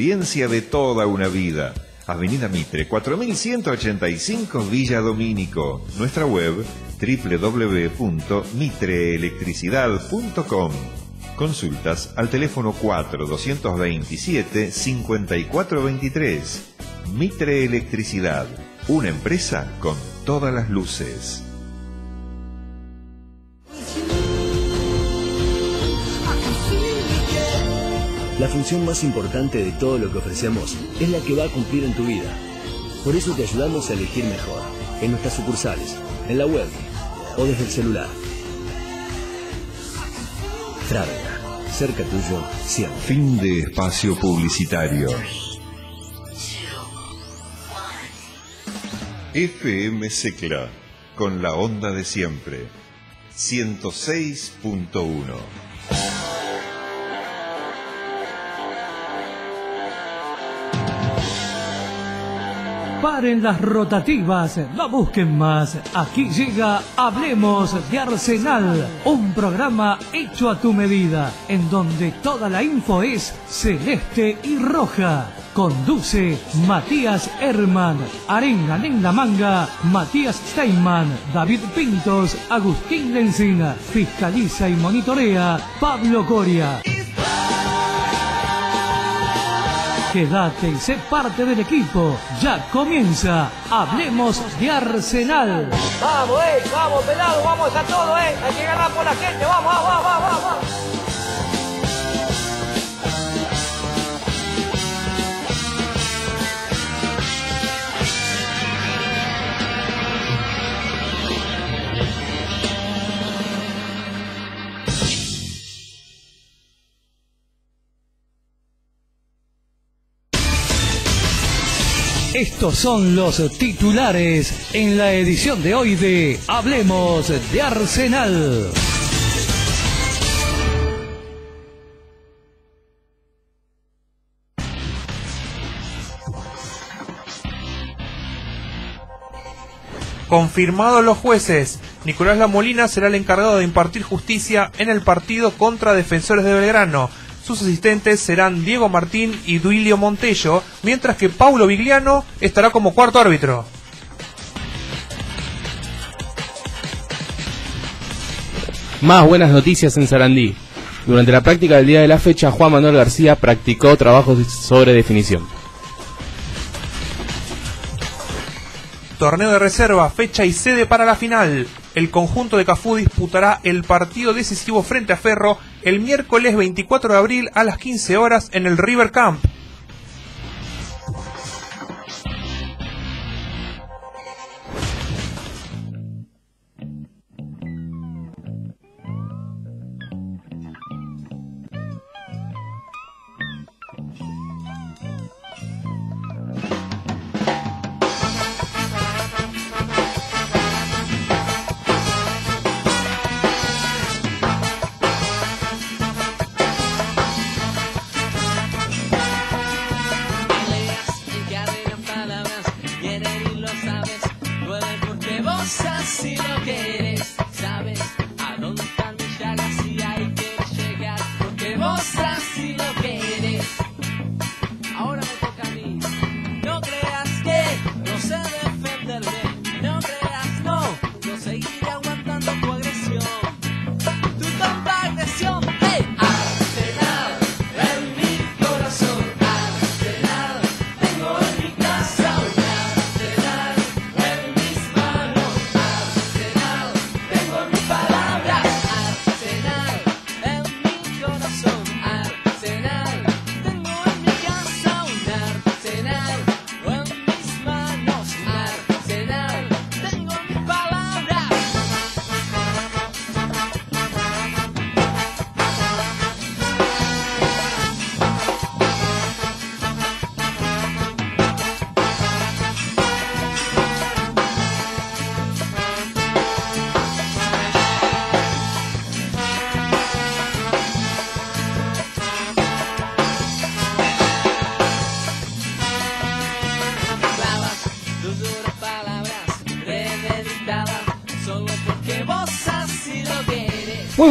experiencia de toda una vida. Avenida Mitre, 4185 Villa Domínico. Nuestra web www.mitreelectricidad.com. Consultas al teléfono 4227-5423. Mitre Electricidad, una empresa con todas las luces. La función más importante de todo lo que ofrecemos es la que va a cumplir en tu vida. Por eso te ayudamos a elegir mejor, en nuestras sucursales, en la web o desde el celular. Frávega, cerca tuyo siempre. Fin de espacio publicitario. FM Secla, con la onda de siempre. 106.1. Paren las rotativas, no busquen más. Aquí llega Hablemos de Arsenal, un programa hecho a tu medida, en donde toda la info es celeste y roja. Conduce Matías Herman, Arenga en la manga, Matías Steinman, David Pintos, Agustín Lencina, fiscaliza y monitorea Pablo Coria. Quédate y sé parte del equipo. Ya comienza. Hablemos de Arsenal. Vamos, eh, vamos, pelado, vamos a todo, eh. Hay que ganar por la gente, vamos, vamos, vamos, vamos. Estos son los titulares en la edición de hoy de Hablemos de Arsenal. Confirmados los jueces, Nicolás Lamolina será el encargado de impartir justicia en el partido contra Defensores de Belgrano. Sus asistentes serán Diego Martín y Duilio Montello, mientras que Paulo Vigliano estará como cuarto árbitro. Más buenas noticias en Sarandí. Durante la práctica del día de la fecha, Juan Manuel García practicó trabajos sobre definición. Torneo de reserva, fecha y sede para la final. El conjunto de Cafú disputará el partido decisivo frente a Ferro el miércoles 24 de abril a las 15 horas en el River Camp.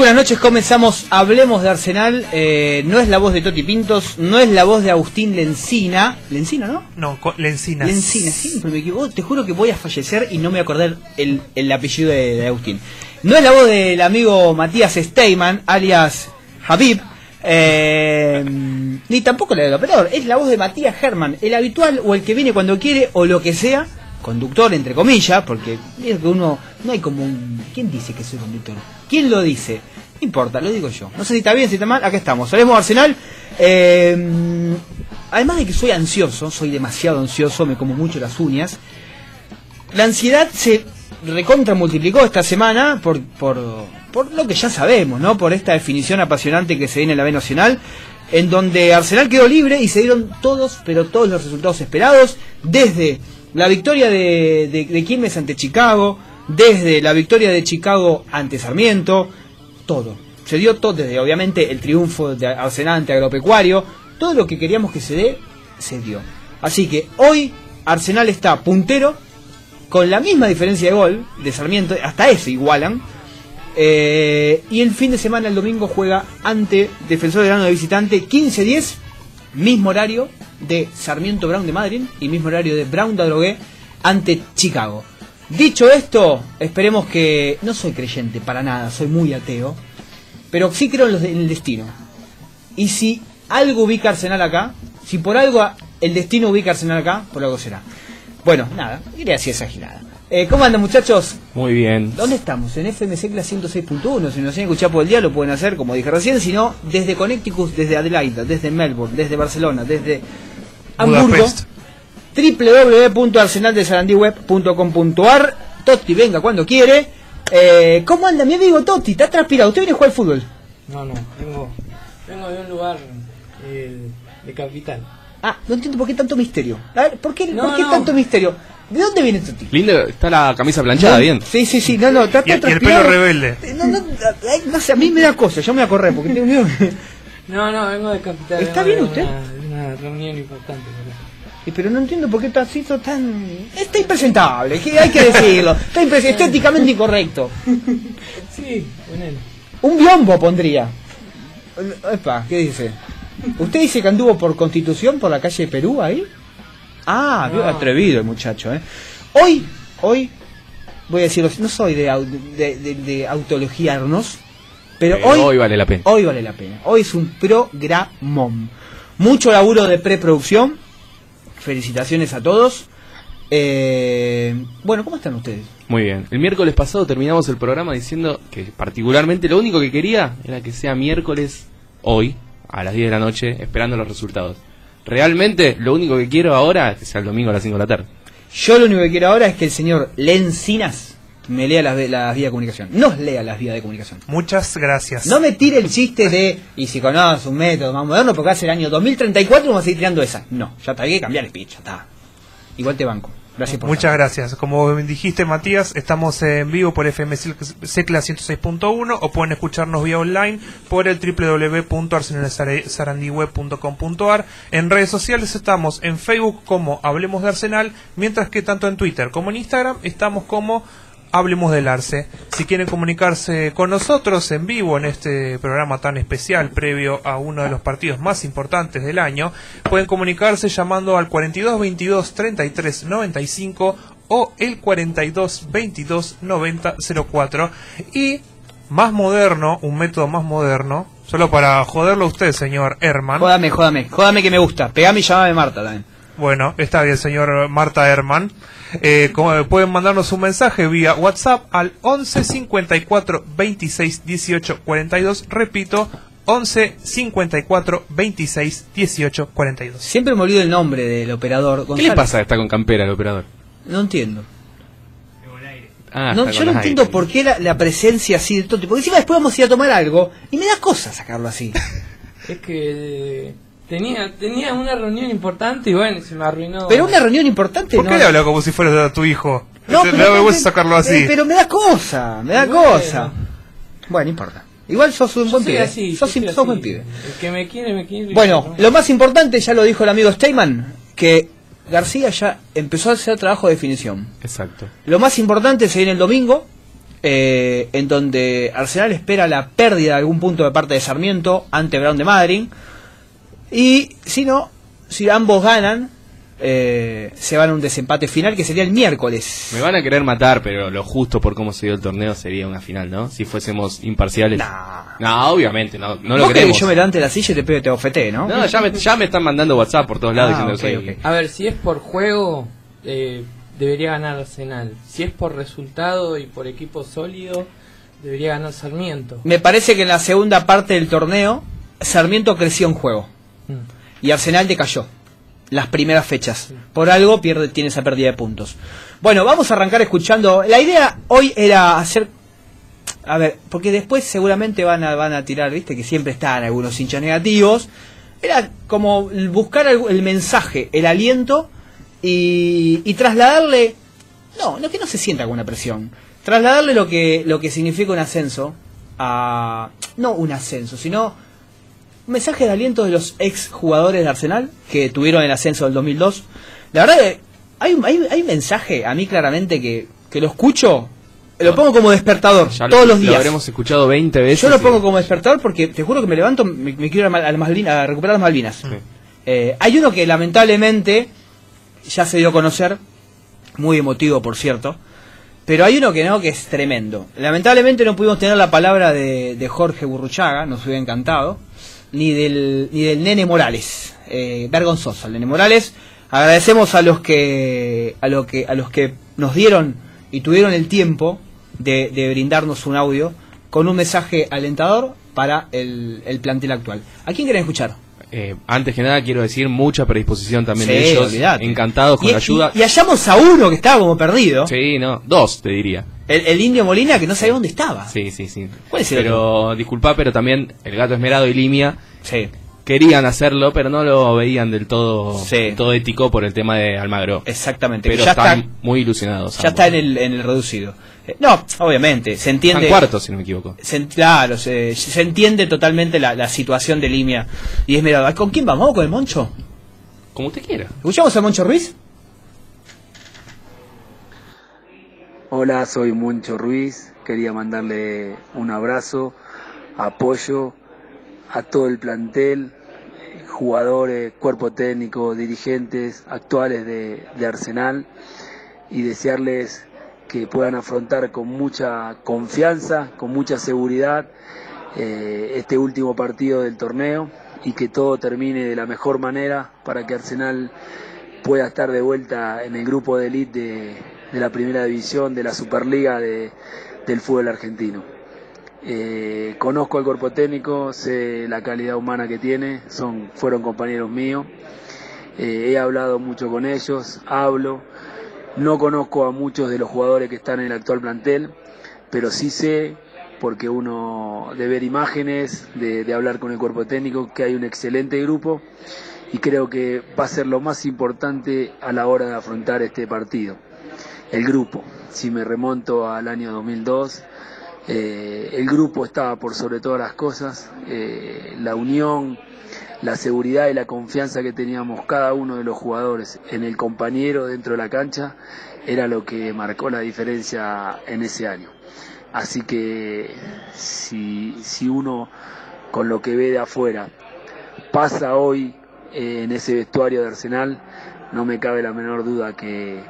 Buenas noches, comenzamos Hablemos de Arsenal. Eh, no es la voz de Toti Pintos, no es la voz de Agustín Lencina. ¿Lencina, no? No, co- Lencinas. Lencina, siempre me equivoco. Te juro que voy a fallecer y no me voy a acordar el, el apellido de, de Agustín. No es la voz del amigo Matías Steyman, alias Habib. eh, ni tampoco la del operador, es la voz de Matías Herman, el habitual o el que viene cuando quiere o lo que sea, conductor entre comillas, porque es que uno, no hay como un... ¿Quién dice que soy conductor? ¿Quién lo dice? Importa, lo digo yo. No sé si está bien, si está mal, acá estamos. Hablemos de Arsenal. Eh, además de que soy ansioso, soy demasiado ansioso, me como mucho las uñas. La ansiedad se recontra multiplicó esta semana por, por, por lo que ya sabemos, ¿no? Por esta definición apasionante que se viene en la B Nacional, en donde Arsenal quedó libre y se dieron todos, pero todos los resultados esperados, desde la victoria de, de, de Quilmes ante Chicago, desde la victoria de Chicago ante Sarmiento, todo. Se dio todo, desde obviamente el triunfo de Arsenal ante Agropecuario, todo lo que queríamos que se dé, se dio. Así que hoy Arsenal está puntero, con la misma diferencia de gol de Sarmiento, hasta ese igualan. Eh, y el fin de semana, el domingo, juega ante Defensor de Grano de visitante 15-10, mismo horario de Sarmiento Brown de Madrid y mismo horario de Brown de Adrogué ante Chicago. Dicho esto, esperemos que. No soy creyente para nada, soy muy ateo, pero sí creo en, los de- en el destino. Y si algo ubica Arsenal acá, si por algo el destino ubica Arsenal acá, por algo será. Bueno, nada, iré así esa girada. Eh, ¿Cómo andan muchachos? Muy bien. ¿Dónde estamos? En FMC Class 106.1. Si nos quieren escuchar por el día lo pueden hacer, como dije recién, sino desde Connecticut, desde Adelaida, desde Melbourne, desde Barcelona, desde Hamburgo, Budapest. www.arsenaldesarandiweb.com.ar Totti, venga cuando quiere. Eh, ¿Cómo anda mi amigo Totti? ¿Está transpirado? ¿Usted viene a jugar al fútbol? No, no, vengo, vengo de un lugar eh, de capital. Ah, no entiendo por qué tanto misterio. A ver, ¿por qué, No, por qué no. tanto misterio? ¿De dónde viene Totti? Lindo, está la camisa planchada, No, bien. Sí, sí, sí, no, no, está Y- y el transpirado. pelo rebelde. Eh, No, no, ay, no sé, a mí me da cosa, yo me voy a correr porque tengo miedo. No, no, vengo de capital. ¿Está bien usted? Una, una reunión importante. Eh, Pero no entiendo por qué está así todo tan... Está impresentable, hay que decirlo. Está estéticamente incorrecto. Sí, ponele. Un biombo pondría. Eh, Epa, ¿qué dice? ¿Usted dice que anduvo por Constitución por la calle de Perú ahí? Ah, No. atrevido el muchacho, ¿eh? Hoy, hoy, voy a decirlo, no soy de, au- de, de- de autologiarnos, pero Pero hoy, hoy vale la pena. Hoy vale la pena. Hoy es un programón. Mucho laburo de preproducción. Felicitaciones a todos. Eh, bueno, ¿cómo están ustedes? Muy bien. El miércoles pasado terminamos el programa diciendo que particularmente lo único que quería era que sea miércoles hoy, a las 10 de la noche, esperando los resultados. Realmente lo único que quiero ahora es que sea el domingo a las 5 de la tarde. Yo lo único que quiero ahora es que el señor Lencinas me lea las, las vías de comunicación. Nos lea las vías de comunicación. Muchas gracias. No me tire el chiste de, y si conoce un método más moderno, porque hace el año 2034 vamos a seguir tirando esa. No, ya está, hay que cambiar el pitch, ya está. Igual te banco. Gracias por Muchas gracias. Como dijiste, Matías, estamos en vivo por FM Secla 106.1 o pueden escucharnos vía online por el www.arsenalsarandiweb.com.ar. En redes sociales estamos en Facebook como Hablemos de Arsenal, mientras que tanto en Twitter como en Instagram estamos como Hablemos del Arce. Si quieren comunicarse con nosotros en vivo en este programa tan especial previo a uno de los partidos más importantes del año, pueden comunicarse llamando al 42 22 33 95 o el 42 22 90 04 y más moderno, un método más moderno, solo para joderlo a usted, señor Herman. Jódame, jódame, jódame que me gusta. Pegame y llamame Marta también. Bueno, está bien, señor Marta Herman. Eh, como- pueden mandarnos un mensaje vía WhatsApp al 11 54 26 18 42. Repito, 11 54 26 18 42. Siempre me olvido el nombre del operador. ¿Qué le pasa a esta con campera al operador? No entiendo. Ah, No, está yo no entiendo por qué la, la presencia así de Totti. Porque encima después vamos a ir a tomar algo y me da cosa sacarlo así. Es que eh, tenía, tenía una reunión importante y bueno, se me arruinó. Pero una reunión importante ¿Por no. qué le habla como si fuera tu hijo? No, pero- da vergüenza sacarlo así. Eh, pero me da cosa, me da Bueno. cosa. Bueno, no importa. Igual sos un Yo buen pibe. así, sos sos así. buen pibe. El que me quiere, me quiere. Bueno, lo más importante, ya lo dijo el amigo Steyman, que García ya empezó a hacer trabajo de definición. Exacto. Lo más importante se viene el domingo, eh, en donde Arsenal espera la pérdida de algún punto de parte de Sarmiento ante Brown de Madrid. Y si no, si ambos ganan, eh, se van a un desempate final que sería el miércoles. Me van a querer matar, pero lo justo por cómo se dio el torneo sería una final, ¿no? Si fuésemos imparciales. No, obviamente, no, no lo ¿Vos querés queremos. que yo me levante de la silla y te pego te bofetee, ¿no? No, ya me, ya me están mandando WhatsApp por todos lados Ah, diciendo ok, que soy... ok. A ver, si es por juego, eh, debería ganar Arsenal. Si es por resultado y por equipo sólido, debería ganar Sarmiento. Me parece que en la segunda parte del torneo, Sarmiento creció en juego. Y Arsenal decayó. Las primeras fechas. Por algo pierde, tiene esa pérdida de puntos. Bueno, vamos a arrancar escuchando. La idea hoy era hacer. A ver, porque después seguramente van a, van a tirar, viste, que siempre están algunos hinchas negativos. Era como el buscar algo- el mensaje, el aliento y, y trasladarle. No, no que no se sienta con una presión. Trasladarle lo que, lo que significa un ascenso. No un ascenso, sino mensaje de aliento de los ex jugadores de Arsenal que tuvieron el ascenso del 2002. La verdad que hay, un- hay, hay un mensaje a mí claramente que, que lo escucho, lo pongo como despertador Ya lo- todos los Lo días. habremos escuchado 20 veces. Yo lo y- pongo como despertador porque te juro que me levanto, me, me quiero a las Malvinas- a recuperar las Malvinas. Eh, hay uno que lamentablemente ya se dio a conocer, muy emotivo por cierto, pero hay uno que no, que es tremendo. Lamentablemente no pudimos tener la palabra de, de Jorge Burruchaga, nos hubiera encantado, ni del, ni del Nene Morales, eh, vergonzoso el Nene Morales. Agradecemos a los que, a lo que, a los que nos dieron y tuvieron el tiempo de, de brindarnos un audio con un mensaje alentador para el, el plantel actual. ¿A quién quieren escuchar? Eh, antes que nada quiero decir mucha predisposición también Sí, de ellos. olvidate. Encantados con Y- la ayuda. Y, y hallamos a uno que estaba como perdido. Sí, no, dos te diría. El, el indio Molina que no sabía dónde estaba. Sí, sí, sí. ¿Cuál es el Pero disculpa, pero también el gato esmerado y Limia Sí. querían hacerlo, pero no lo veían del todo, Sí. del todo ético por el tema de Almagro. Exactamente. Pero ya están está, muy ilusionados. ya está en el, en el reducido. Eh, no, obviamente, se entiende. Están cuartos, si no me equivoco. se claro, se, se entiende totalmente la, la situación de Limia y Esmeralda. ¿Con quién vamos? ¿Vamos con el Moncho? Como usted quiera. ¿Escuchamos a Moncho Ruiz? Hola, soy Moncho Ruiz. Quería mandarle un abrazo, apoyo a todo el plantel, jugadores, cuerpo técnico, dirigentes actuales de, de Arsenal y desearles que puedan afrontar con mucha confianza, con mucha seguridad eh, este último partido del torneo y que todo termine de la mejor manera para que Arsenal pueda estar de vuelta en el grupo de elite de, de la primera división de la Superliga de- del fútbol argentino. Eh, conozco al cuerpo técnico, sé la calidad humana que tiene, son, fueron compañeros míos, Eh, he hablado mucho con ellos, hablo, no conozco a muchos de los jugadores que están en el actual plantel, pero sí sé, porque uno de ver imágenes, de, de hablar con el cuerpo técnico, que hay un excelente grupo y creo que va a ser lo más importante a la hora de afrontar este partido. El grupo, si me remonto al año 2002, eh, el grupo estaba por sobre todas las cosas, eh, la unión, la seguridad y la confianza que teníamos cada uno de los jugadores en el compañero dentro de la cancha era lo que marcó la diferencia en ese año. Así que si, si uno con lo que ve de afuera pasa hoy eh, en ese vestuario de Arsenal, no me cabe la menor duda que,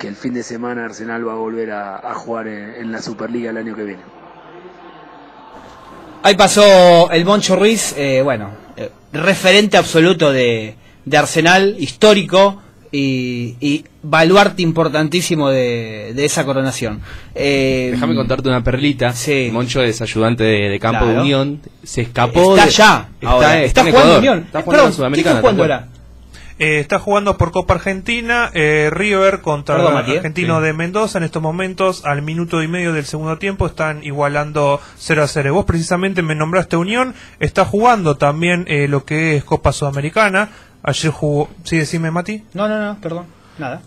que el fin de semana Arsenal va a volver a, a jugar en, en la Superliga el año que viene. Ahí pasó el Moncho Ruiz, eh, bueno, eh, referente absoluto de, de Arsenal, histórico y, y baluarte importantísimo de, de esa coronación. Eh, Déjame contarte una perlita. Sí. Moncho es ayudante de, de campo Claro. de Unión. Se escapó. Está de- allá, Está, está Está en jugando Ecuador. Unión. Está jugando en perdón, Sudamericana. ¿quién está jugando tal ahora? Eh, está jugando por Copa Argentina, eh, River contra Perdón, el. Argentino Sí. de Mendoza. En estos momentos, al minuto y medio del segundo tiempo, están igualando 0 a 0. Vos precisamente me nombraste Unión, está jugando también eh, lo que es Copa Sudamericana. Ayer jugó, sí, decime Mati, No, no, no, perdón, nada.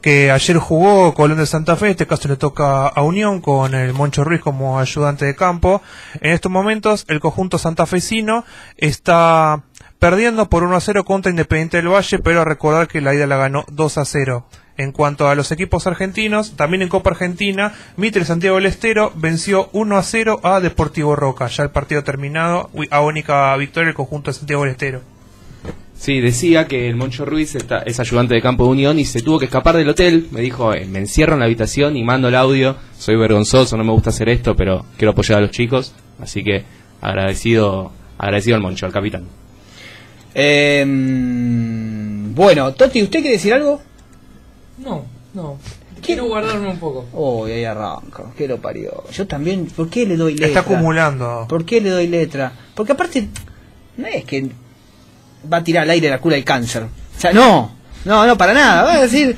que ayer jugó Colón de Santa Fe, en este caso le toca a Unión con el Moncho Ruiz como ayudante de campo. En estos momentos el conjunto santafesino está perdiendo por 1 a 0 contra Independiente del Valle, pero a recordar que la ida la ganó 2 a 0. En cuanto a los equipos argentinos, también en Copa Argentina, Mitre Santiago del Estero venció 1 a 0 a Deportivo Roca. Ya el partido terminado, a única victoria el conjunto de Santiago del Estero. Sí, decía que el Moncho Ruiz es ayudante de campo de Unión y se tuvo que escapar del hotel. Me dijo, eh, me encierro en la habitación y mando el audio. Soy vergonzoso, no me gusta hacer esto, pero quiero apoyar a los chicos. Así que agradecido, agradecido al Moncho, al capitán. Eh, bueno, Toti, ¿usted quiere decir algo? No, no. Quiero guardarme un poco. Oh, y ahí arranca, que lo parió. Yo también, ¿por qué le doy letra? Está acumulando. ¿Por qué le doy letra? Porque aparte, no es que va a tirar al aire la cura del cáncer. O sea, no, no, no, para nada. Va a decir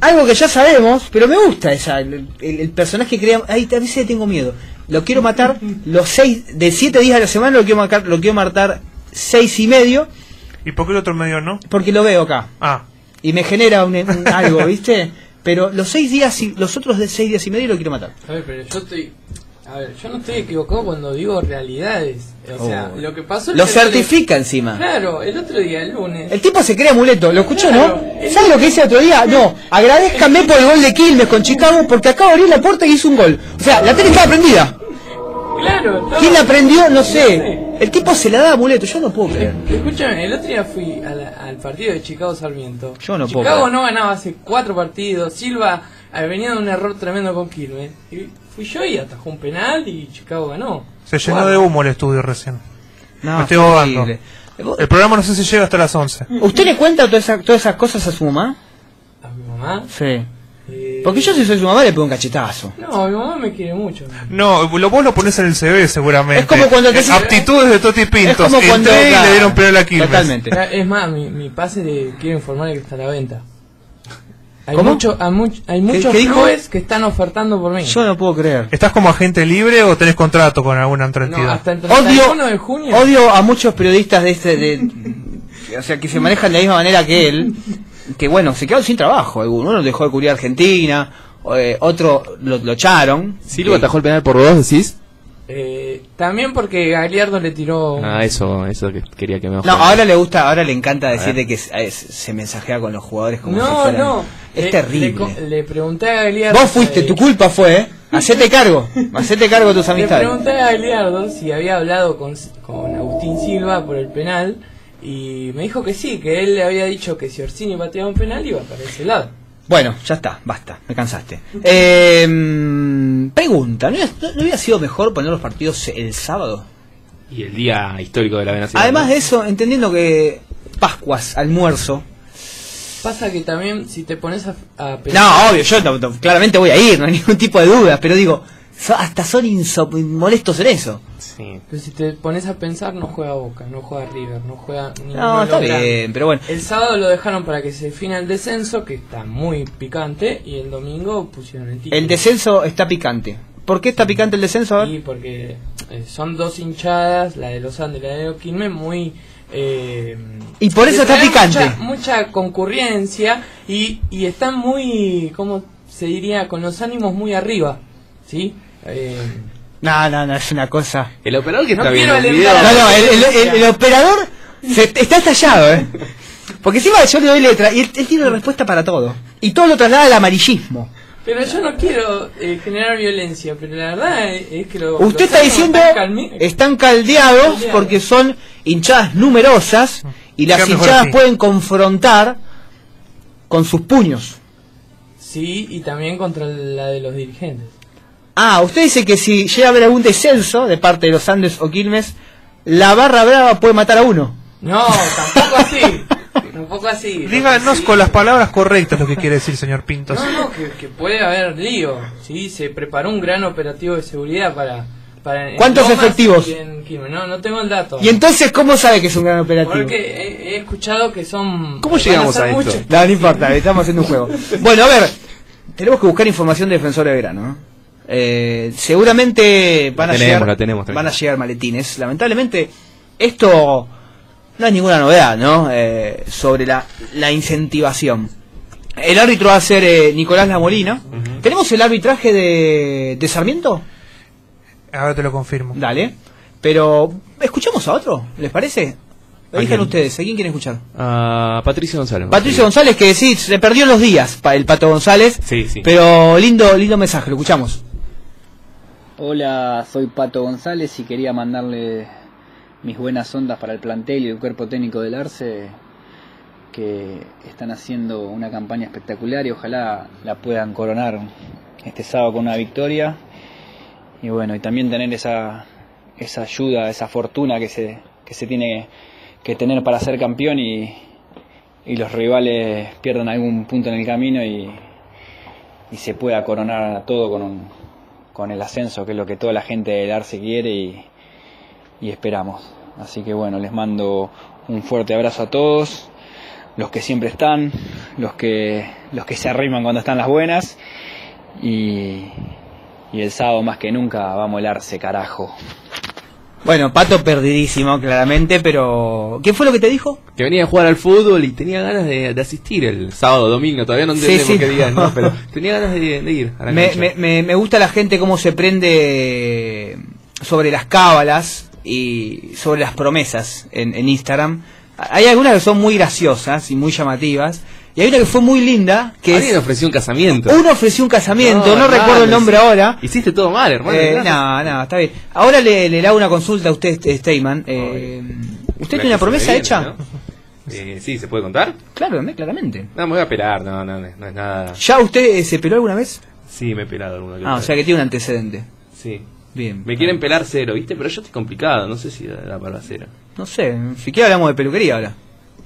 algo que ya sabemos, pero me gusta esa, el, el- el personaje que crea. Ahí a veces le tengo miedo. Lo quiero matar los seis, de siete días a la semana lo quiero matar, lo quiero matar seis y medio, ¿Y por qué el otro medio no? porque lo veo acá. Ah, Y me genera un, un algo, ¿viste? Pero los seis días y los otros de seis días y medio lo quiero matar. A ver, pero yo estoy. A ver, yo no estoy equivocado cuando digo realidades. O sea, Oh. lo que pasó. Lo certifica encima. Claro, el otro día, el lunes. El tipo se cree amuleto, ¿lo escuchó, Claro. no? ¿Sabe lo que hice el otro día? No, agradezcame por el gol de Quilmes con Chicago porque acabo de abrir la puerta y hizo un gol. O sea, la tele estaba prendida. Claro, ¿Quién la prendió? No sé. El tipo se la da amuleto, yo no puedo creer. Escúchame, el otro día fui a la- al partido de Chicago Sarmiento. Yo no puedo Chicago creer. no ganaba hace cuatro partidos. Silva eh, venía de un error tremendo con Quilmes. Y fui yo y atajó un penal y Chicago ganó. se llenó Cuatro. de humo el estudio recién. No, Me estoy fue ahogando. horrible. El programa no sé si llega hasta las 11. ¿Usted le cuenta todas esas, todas esas cosas a su mamá? ¿A mi mamá? Sí. Eh, Porque yo si soy su mamá le pego un cachetazo. No, mi mamá me quiere mucho. No, lo, vos lo pones en el CV seguramente. Es como cuando te- Eh, Aptitudes de Toti Pintos. Es como cuando- Entré y le dieron penal a Quilmes. Totalmente. Es más, mi, mi pase le quiero informar que está a la venta. Hay, ¿Cómo? mucho, hay, much- hay muchos qué clubes que están ofertando por mí. Yo no puedo creer. ¿Estás como agente libre o tenés contrato con alguna otra no, entidad? hasta el Odio, 31 de junio. odio a muchos periodistas de este, de, o sea, que se manejan de la misma manera que él, que bueno, se quedaron sin trabajo. alguno. Uno dejó de cubrir a Argentina, eh, otro lo, lo echaron. Silva Que- atajó el penal por dos, decís. Eh, también porque Gagliardo le tiró. Ah, eso, eso que quería que me No, ahora le gusta, ahora le encanta ver. decirle que es- es- se mensajea con los jugadores como si no, fueran- no. Es Le- terrible. Le, le pregunté a Gagliardo. Vos fuiste, eh, tu culpa fue, ¿eh? Hacete cargo, hacete cargo de tus Le amistades. pregunté a Gagliardo si había hablado con, con Agustín Silva por el penal. Y me dijo que sí, que él le había dicho que si Orsini pateaba un penal iba para ese lado. Bueno, ya está, basta, me cansaste. Eh, pregunta, ¿no, no había sido mejor poner los partidos el sábado? Y el día histórico de la Nacional. Además de eso, entendiendo que Pascuas, almuerzo. Pasa que también si te pones a, a pensar. No, obvio, yo no- no- claramente voy a ir, no hay ningún tipo de duda, pero digo, so- hasta son molestos en eso. Sí. Pero si te pones a pensar, no juega Boca, no juega River, no juega No, está bien, pero bueno. El sábado lo dejaron para que se defina el descenso, que está muy picante, y el domingo pusieron el título. El descenso está picante. ¿Por qué está picante el descenso? Sí, porque eh, son dos hinchadas, la de los Andes y la de Quilmes, muy... eh, Y por eso está picante. Mucha, mucha concurrencia y, y están muy, ¿cómo se diría? Con los ánimos muy arriba, ¿sí? Eh, No, no, no, es una cosa. El operador que No está viendo el video. No, no, el, el- el- el operador se- está estallado, ¿eh? Porque encima yo le doy letra y él, él tiene la respuesta para todo. Y todo lo traslada al amarillismo. pero yo no quiero eh, generar violencia, pero la verdad es, que lo, Usted está diciendo, están calmi- están caldeados porque son hinchadas numerosas y las hinchadas así. pueden confrontar con sus puños. Sí, y también contra la de los dirigentes. Ah, usted dice que si llega a haber algún descenso de parte de los Andes o Quilmes, la barra brava puede matar a uno. No, tampoco así. tampoco así. Díganos Sí. con las palabras correctas lo que quiere decir, señor Pintos. No, no, que, que puede haber lío. Sí, se preparó un gran operativo de seguridad para. ¿Cuántos Lomas efectivos? en. No, no tengo el dato. Y entonces, ¿cómo sabe que es un gran operativo? Porque he, he escuchado que son. ¿Cómo llegamos a esto? No, no importa, estamos haciendo un juego. Bueno, a ver, tenemos que buscar información de Defensor de Verano. ¿no? Eh, seguramente van a, tenemos, llegar, tenemos, van a llegar maletines. Lamentablemente, esto no es ninguna novedad, ¿no? Eh, sobre la, la incentivación. El árbitro va a ser eh, Nicolás Lamolina. ¿Tenemos el arbitraje de, de Sarmiento? Ahora te lo confirmo. Dale. Pero, ¿escuchamos a otro? ¿Les parece? Elijan ustedes, ¿a quién quieren escuchar? A Patricio González. Patricio González, que sí, se perdió los días, pa- el Pato González. Sí, sí. Pero lindo, lindo mensaje, lo escuchamos. Hola, soy Pato González y quería mandarle mis buenas ondas para el plantel y el cuerpo técnico del Arce que están haciendo una campaña espectacular y ojalá la puedan coronar este sábado con una victoria. Y bueno, y también tener esa, esa ayuda, esa fortuna que se, que se tiene que tener para ser campeón y, y los rivales pierdan algún punto en el camino y, y se pueda coronar todo con, un- con el ascenso, que es lo que toda la gente del Arce quiere y, esperamos. Así que bueno, les mando un fuerte abrazo a todos, los que siempre están, los que, los que se arriman cuando están las buenas y, el sábado más que nunca vamos al Arce, carajo. Bueno, Pato perdidísimo, claramente, pero... ¿Qué fue lo que te dijo? Que venía a jugar al fútbol y tenía ganas de, de asistir el sábado, domingo, todavía no entendemos Sí, sí. qué día, ¿no? Pero tenía ganas de, de ir a la Me, me, me, me gusta la gente cómo se prende sobre las cábalas y sobre las promesas en, en Instagram. Hay algunas que son muy graciosas y muy llamativas. Y hay una que fue muy linda, que Alguien es... ofreció un casamiento. Uno ofreció un casamiento, no, hermano, recuerdo el nombre ahora. Hiciste todo mal, hermano. Eh, no, no, está bien. Ahora le, le hago una consulta a usted, eh, Steyman. Eh, ¿Usted tiene una promesa viene, hecha? ¿no? Eh, sí, ¿se puede contar? Claro, me- claramente. No, me voy a pelar, no, no, no es nada. ¿Ya usted eh, se peló alguna vez? Sí, me he pelado alguna que Ah, o sea que vez. tiene un antecedente. Sí. Bien. Me quieren pelar cero, ¿viste? Pero yo estoy complicado, no sé si da, da para cero. No sé, si quiere hablamos de peluquería ahora.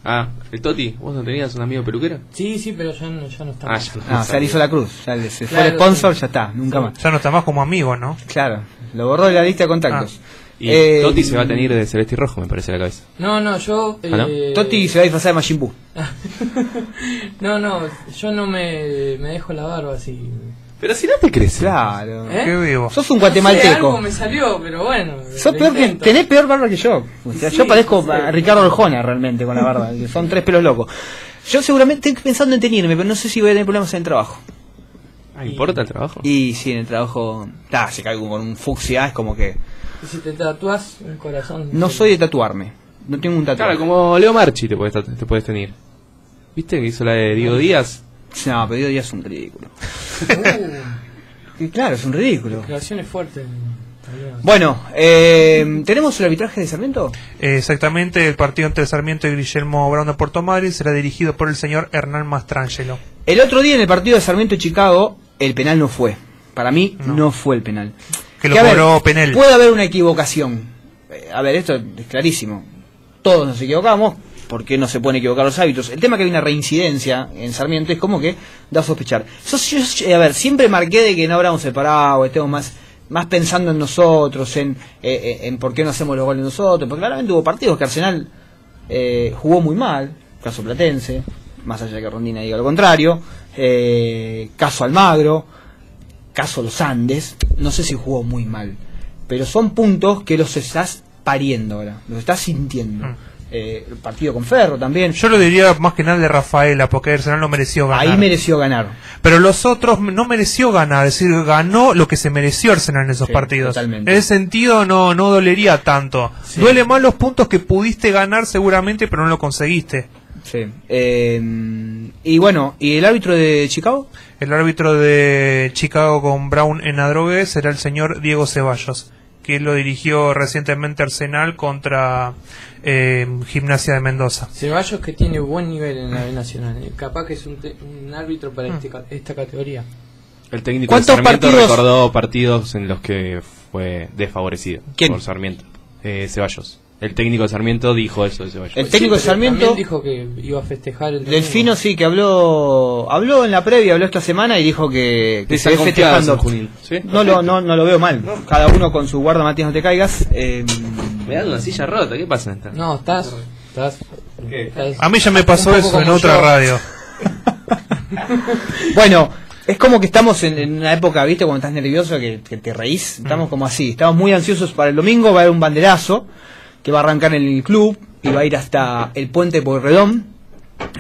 Ah, el Toti, ¿vos no tenías un amigo peluquero? Sí, sí, pero ya no, ya no está Ah, más. ya no. Ah, se le hizo la cruz. Ya le- se fue Claro, el sponsor, ya está, nunca más. Ya no está más como amigo, ¿no? Claro, lo borró de la lista de contactos. Y Eh, Toti se va a tener de celeste y rojo, me parece la cabeza. No, no, yo... ¿Ah, no? eh, Toti se va a disfrazar de Majin Buu. No, no, yo no me, me dejo la barba así. Pero si no te crees. Claro. ¿Eh? Qué vivo. Sos un No sé, algo guatemalteco. me salió, pero bueno. Sos peor que, tenés peor barba que yo. O sea, Sí, yo parezco sí. a Ricardo Arjona realmente con la barba. son tres pelos locos. Yo seguramente estoy pensando en tenerme, pero no sé si voy a tener problemas en el trabajo. Ah, ¿Importa el trabajo? Y sí, en el trabajo. Ah, se cae con un fucsia, es como que. Y si te tatuás el corazón. No soy de tatuarme. No tengo un tatuaje. Claro, como Leo Marchi te puedes, te puedes tener. ¿Viste que hizo la de Diego Díaz? No, pero ya es un ridículo. Uh, claro, es un ridículo. declaraciones fuertes. Bueno, eh, ¿tenemos el arbitraje de Sarmiento? Exactamente, el partido entre Sarmiento y Guillermo Brown de Puerto Madrid será dirigido por el señor Hernán Mastrangelo. El otro día en el partido de Sarmiento y Chicago, el penal no fue. Para mí, no, No. fue el penal. Que lo ver, cobró Penel. Puede haber una equivocación. Eh, A ver, esto es clarísimo. Todos nos equivocamos. ¿Por qué no se pueden equivocar los hábitos? El tema que hay una reincidencia en Sarmiento es como que da a sospechar. Yo, yo- a ver, siempre marqué de que no hablamos separado, estemos más, más pensando en nosotros, en, eh, eh, en por qué no hacemos los goles nosotros. Porque claramente hubo partidos que Arsenal eh, jugó muy mal, caso Platense, más allá de que Rondina diga lo contrario, eh, caso Almagro, caso Los Andes, no sé si jugó muy mal, pero son puntos que los estás pariendo ahora, los estás sintiendo. Mm. Eh, el partido con Ferro también, Yo lo diría más que nada de Rafaela, porque Arsenal no mereció ganar. ahí mereció ganar. Pero los otros no mereció ganar, es decir, ganó lo que se mereció Arsenal en esos Sí, partidos. totalmente. En ese sentido no, no dolería tanto. Duele más los puntos que pudiste ganar seguramente, pero no lo conseguiste. Sí. Eh, y bueno, ¿y el árbitro de Chicago? El árbitro de Chicago con Brown en adrogué será el señor Diego Ceballos, que lo dirigió recientemente Arsenal contra eh, Gimnasia de Mendoza. Ceballos que tiene buen nivel en la B Nacional. eh, Capaz que es un, te- un árbitro para Mm. este ca- esta categoría. El técnico de ¿Cuántos Sarmiento partidos- recordó partidos en los que fue desfavorecido ¿Quién? por Sarmiento. Eh, Ceballos. El técnico de Sarmiento dijo eso de Ceballos. El técnico de Sarmiento, dijo que iba a festejar el Delfino sí que habló habló en la previa, habló esta semana y dijo que, que Está se festejando. ¿sí? No lo, no, no lo veo mal. Cada uno con su guarda Matías no te caigas. Eh, Me dan una silla rota, ¿qué pasa esta? No, estás. estás, A mí ya me pasó eso en otra radio. bueno, es como que estamos en, en una época, ¿viste? Cuando estás nervioso, que, que te reís. Estamos como así. Estamos muy ansiosos para el domingo. Va a haber un banderazo que va a arrancar en el club y va a ir hasta el puente Porredón.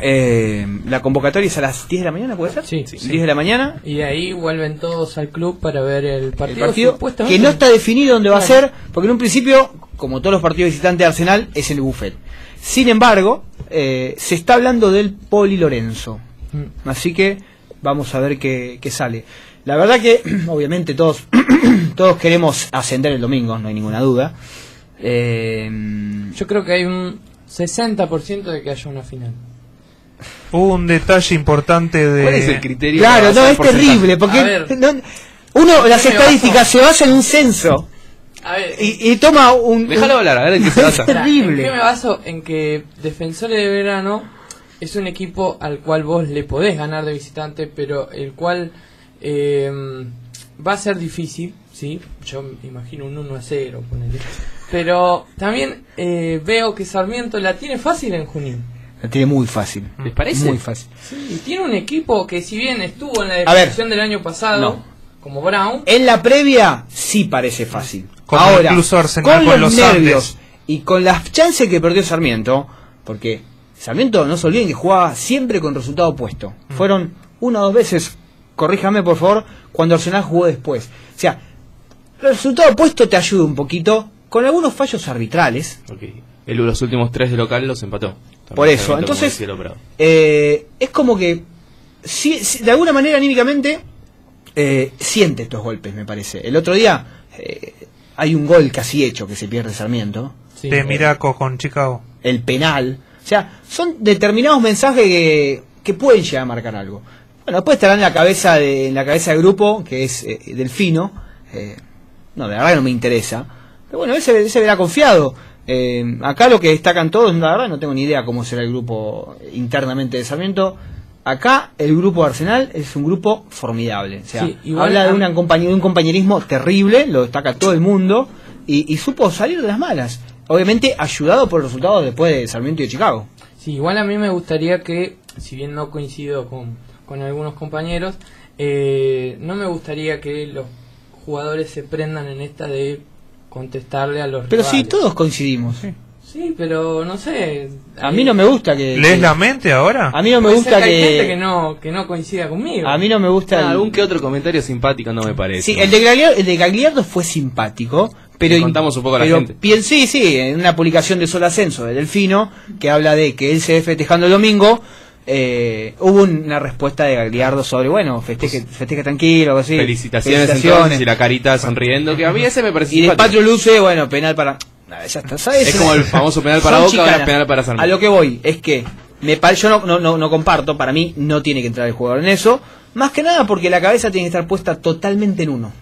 Eh, la convocatoria es a las 10 de la mañana, ¿puede ser? Sí. 10 de la mañana. Y de ahí vuelven todos al club para ver el El partido. partido supuestamente. que no está definido dónde va a ser, porque en un principio como todos los partidos visitantes de Arsenal, es el buffet. Sin embargo, eh, se está hablando del Poli Lorenzo. Mm. Así que vamos a ver qué, qué sale. La verdad que, obviamente, todos, todos queremos ascender el domingo, no hay ninguna duda. Eh, Yo creo que hay un 60% de que haya una final. Hubo un detalle importante de... ¿Cuál es el criterio? claro, no, es porcentaje? terrible, porque A ver. no- uno, las Yo estadísticas se basan en un censo A ver, y, y toma un... Déjalo un- hablar, a ver en qué se basa. Es terrible. ¿En qué me baso? En que Defensores de Verano es un equipo al cual vos le podés ganar de visitante, pero el cual eh, va a ser difícil, ¿sí? Yo me imagino un 1 a 0, ponele. Pero también eh, veo que Sarmiento la tiene fácil en Junín. La tiene muy fácil. ¿Les parece? Muy fácil. Sí, y tiene un equipo que si bien estuvo en la definición del año pasado, No. como Brown, En la previa sí parece fácil. Como Ahora, incluso Arsenal con, con los, los nervios Andes. y con las chances que perdió Sarmiento, porque Sarmiento no se olviden que jugaba siempre con resultado opuesto. Mm. Fueron una o dos veces, corríjame por favor, cuando Arsenal jugó después. O sea, el resultado opuesto te ayuda un poquito, con algunos fallos arbitrales. El, los últimos tres de local los empató. Por eso, como entonces- eh, es como que sí, de alguna manera anímicamente eh, siente estos golpes, me parece. El otro día eh, hay un gol casi hecho que se pierde Sarmiento, sí, de Miraco con Chicago. el penal. O sea, son determinados mensajes que, que pueden llegar a marcar algo. Bueno, después estará en la cabeza de, en la cabeza del grupo, que es eh, Delfino. eh, no, la verdad que no me interesa. Pero bueno, él se, verá confiado. Eh, acá lo que destacan todos, la verdad no tengo ni idea cómo será el grupo internamente de Sarmiento. Acá el grupo de Arsenal es un grupo formidable. O sea, Sí, igual habla de, una compañía, de un compañerismo terrible, lo destaca todo el mundo, y, y supo salir de las malas. Obviamente ayudado por los resultados después de Sarmiento y de Chicago. Sí, igual a mí me gustaría que, si bien no coincido con, con algunos compañeros, eh, no me gustaría que los jugadores se prendan en esta de contestarle a los Pero sí, todos coincidimos. Sí, pero no sé. A mí no me gusta que... ¿Lees que- la mente ahora? A mí no me Puede gusta ser que hay gente que no, que no coincida conmigo. A mí no me gusta... Ah, el- algún que otro comentario simpático no me parece. Sí, el de, Gagliardo, el de Gagliardo fue simpático, pero... Le contamos un poco a la pero gente. sí, sí, en una publicación de Sol Ascenso de Delfino, que habla de que él se ve festejando el domingo, eh, hubo una respuesta de Gagliardo sobre, bueno, festeje, festeje tranquilo, así. Felicitaciones, entonces y la carita sonriendo, que a mí ese me parece Y de. Patrio Luce, bueno, penal para... Ya está, ¿sabes? Es como el famoso penal para Son Boca, ahora penal para Sarmiento. A lo que voy es que me yo no, no, no, no comparto, para mí no tiene que entrar el jugador en eso, más que nada porque la cabeza tiene que estar puesta totalmente en uno.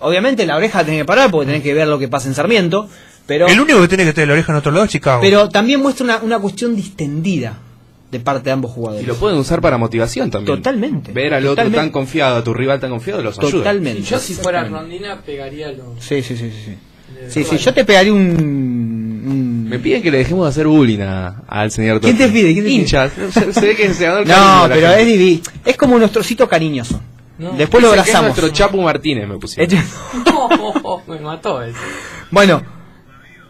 Obviamente la oreja tiene que parar porque tenés que ver lo que pasa en Sarmiento, pero, El único que tiene que tener la oreja en otro lado es Chicago. pero también muestra una, una cuestión distendida de parte de ambos jugadores. Y lo pueden usar para motivación también. Totalmente. Ver al otro Totalmente. tan confiado, a tu rival tan confiado, los ayuda. Totalmente. Yo si fuera. Rondina pegaría los... Sí, sí, sí, sí. sí. Sí, yo te pegaría un... un- Me piden que le dejemos de hacer bullying a- al señor ¿Quién te pide? ¿Quién te pide? Hinchas. Se, se ve que se ganó el No, pero es divi. Es como nuestro trocito cariñoso. No. Después lo abrazamos. nuestro Chapu Martínez, me pusieron. Este- No, me mató eso. Bueno,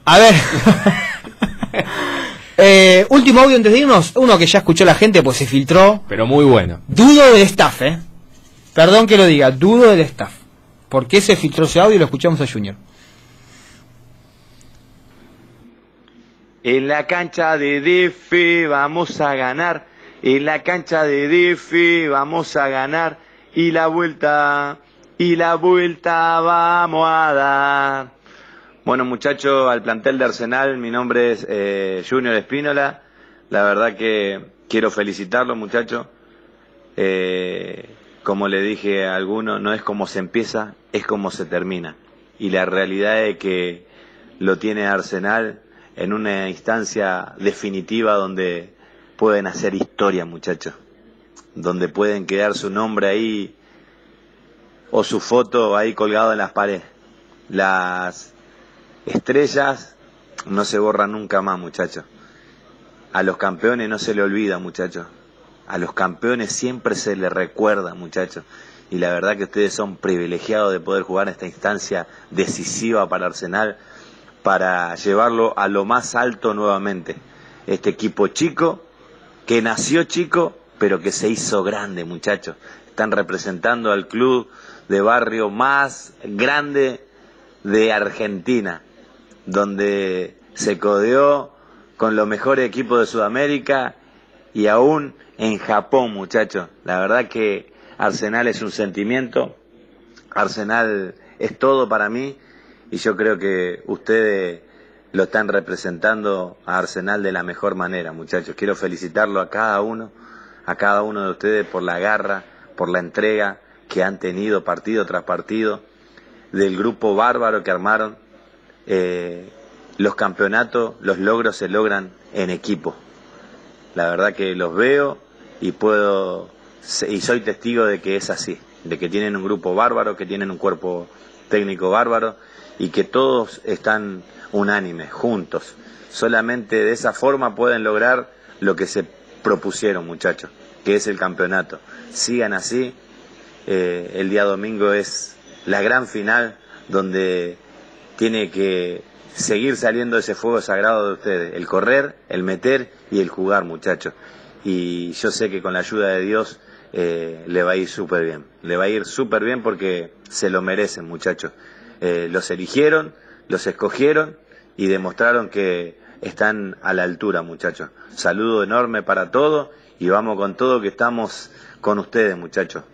a ver. Eh, último audio antes de irnos. Uno que ya escuchó la gente, pues se filtró. Pero muy bueno. Dudo del staff, ¿eh? Perdón que lo diga, dudo del staff. ¿Por qué se filtró ese audio y lo escuchamos a Junior? En la cancha de DF vamos a ganar. En la cancha de DF vamos a ganar. Y la vuelta, y la vuelta vamos a dar. Bueno muchachos, al plantel de Arsenal, mi nombre es eh, Junior Espínola. La verdad que quiero felicitarlo muchachos. Eh, como le dije a alguno, no es como se empieza, es como se termina. Y la realidad es que lo tiene Arsenal en una instancia definitiva donde pueden hacer historia, muchachos. Donde pueden quedar su nombre ahí o su foto ahí colgado en las paredes. Las estrellas no se borran nunca más, muchachos. A los campeones no se le olvida, muchachos. A los campeones siempre se les recuerda, muchachos. Y la verdad que ustedes son privilegiados de poder jugar en esta instancia decisiva para Arsenal, para llevarlo a lo más alto nuevamente. Este equipo chico, que nació chico, pero que se hizo grande, muchachos. Están representando al club de barrio más grande de Argentina. Donde se codeó con los mejores equipos de Sudamérica y aún en Japón, muchachos. La verdad que Arsenal es un sentimiento, Arsenal es todo para mí y yo creo que ustedes lo están representando a Arsenal de la mejor manera, muchachos. Quiero felicitarlo a cada uno, a cada uno de ustedes por la garra, por la entrega que han tenido partido tras partido, del grupo bárbaro que armaron. Eh, los campeonatos, los logros se logran en equipo. La verdad que los veo y puedo y soy testigo de que es así, de que tienen un grupo bárbaro, que tienen un cuerpo técnico bárbaro y que todos están unánimes, juntos. Solamente de esa forma pueden lograr lo que se propusieron, muchachos, que es el campeonato. Sigan así. Eh, el día domingo es la gran final donde tiene que seguir saliendo ese fuego sagrado de ustedes, el correr, el meter y el jugar, muchachos. Y yo sé que con la ayuda de Dios eh, le va a ir súper bien. Le va a ir súper bien porque se lo merecen, muchachos. Eh, los eligieron, los escogieron y demostraron que están a la altura, muchachos. Saludo enorme para todos y vamos con todo que estamos con ustedes, muchachos.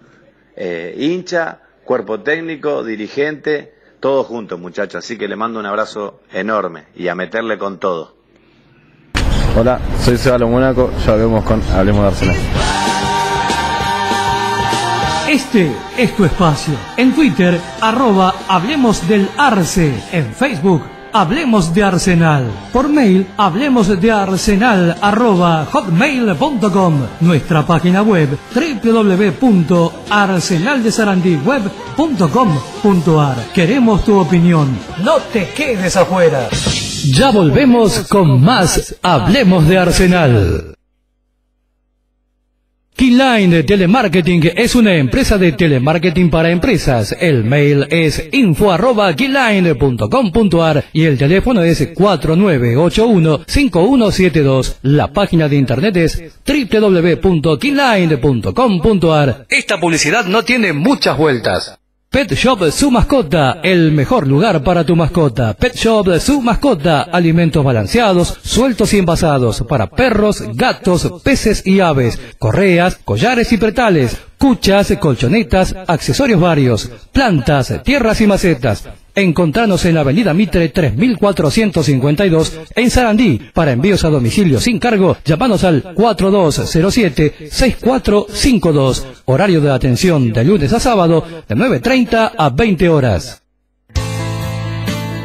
Eh, hincha, cuerpo técnico, dirigente, todos juntos, muchachos. Así que le mando un abrazo enorme y a meterle con todo. Hola, soy Sebalo Mónaco, ya vemos con Hablemos de Arsenal. Este es tu espacio. En Twitter, arroba Hablemos del Arce. En Facebook, Hablemos de Arsenal. Por mail, hablemos de Arsenal hotmail.com. Nuestra página web www.arsenaldesarandiweb.com.ar. Queremos tu opinión. No te quedes afuera. Ya volvemos con más Hablemos de Arsenal. Keyline Telemarketing es una empresa de telemarketing para empresas. El mail es info arroba keyline.com.ar y el teléfono es 4981-5172. La página de internet es www.keyline.com.ar. Esta publicidad no tiene muchas vueltas. Pet Shop Su Mascota, el mejor lugar para tu mascota. Pet Shop Su Mascota, alimentos balanceados, sueltos y envasados para perros, gatos, peces y aves, correas, collares y pretales, cuchas, colchonetas, accesorios varios, plantas, tierras y macetas. Encontranos en la avenida Mitre 3452 en Sarandí. Para envíos a domicilio sin cargo, llamanos al 4207-6452. Horario de atención de lunes a sábado de 9.30 a 20 horas.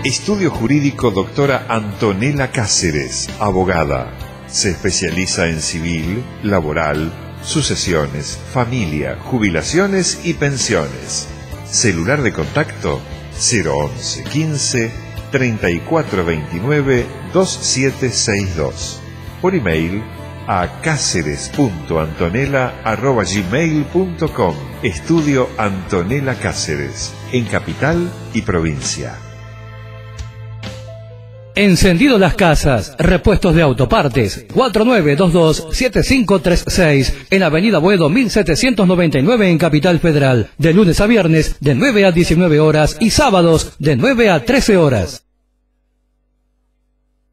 Estudio Jurídico Doctora Antonella Cáceres, abogada. Se especializa en civil, laboral, sucesiones, familia, jubilaciones y pensiones. Celular de contacto 011 15 3429 2762. Por email a cáceres.antonella.gmail.com Estudio Antonella Cáceres, en capital y provincia. Encendido las casas, repuestos de autopartes, 4922-7536, en Avenida Buedo 1799 en Capital Federal, de lunes a viernes de 9 a 19 horas y sábados de 9 a 13 horas.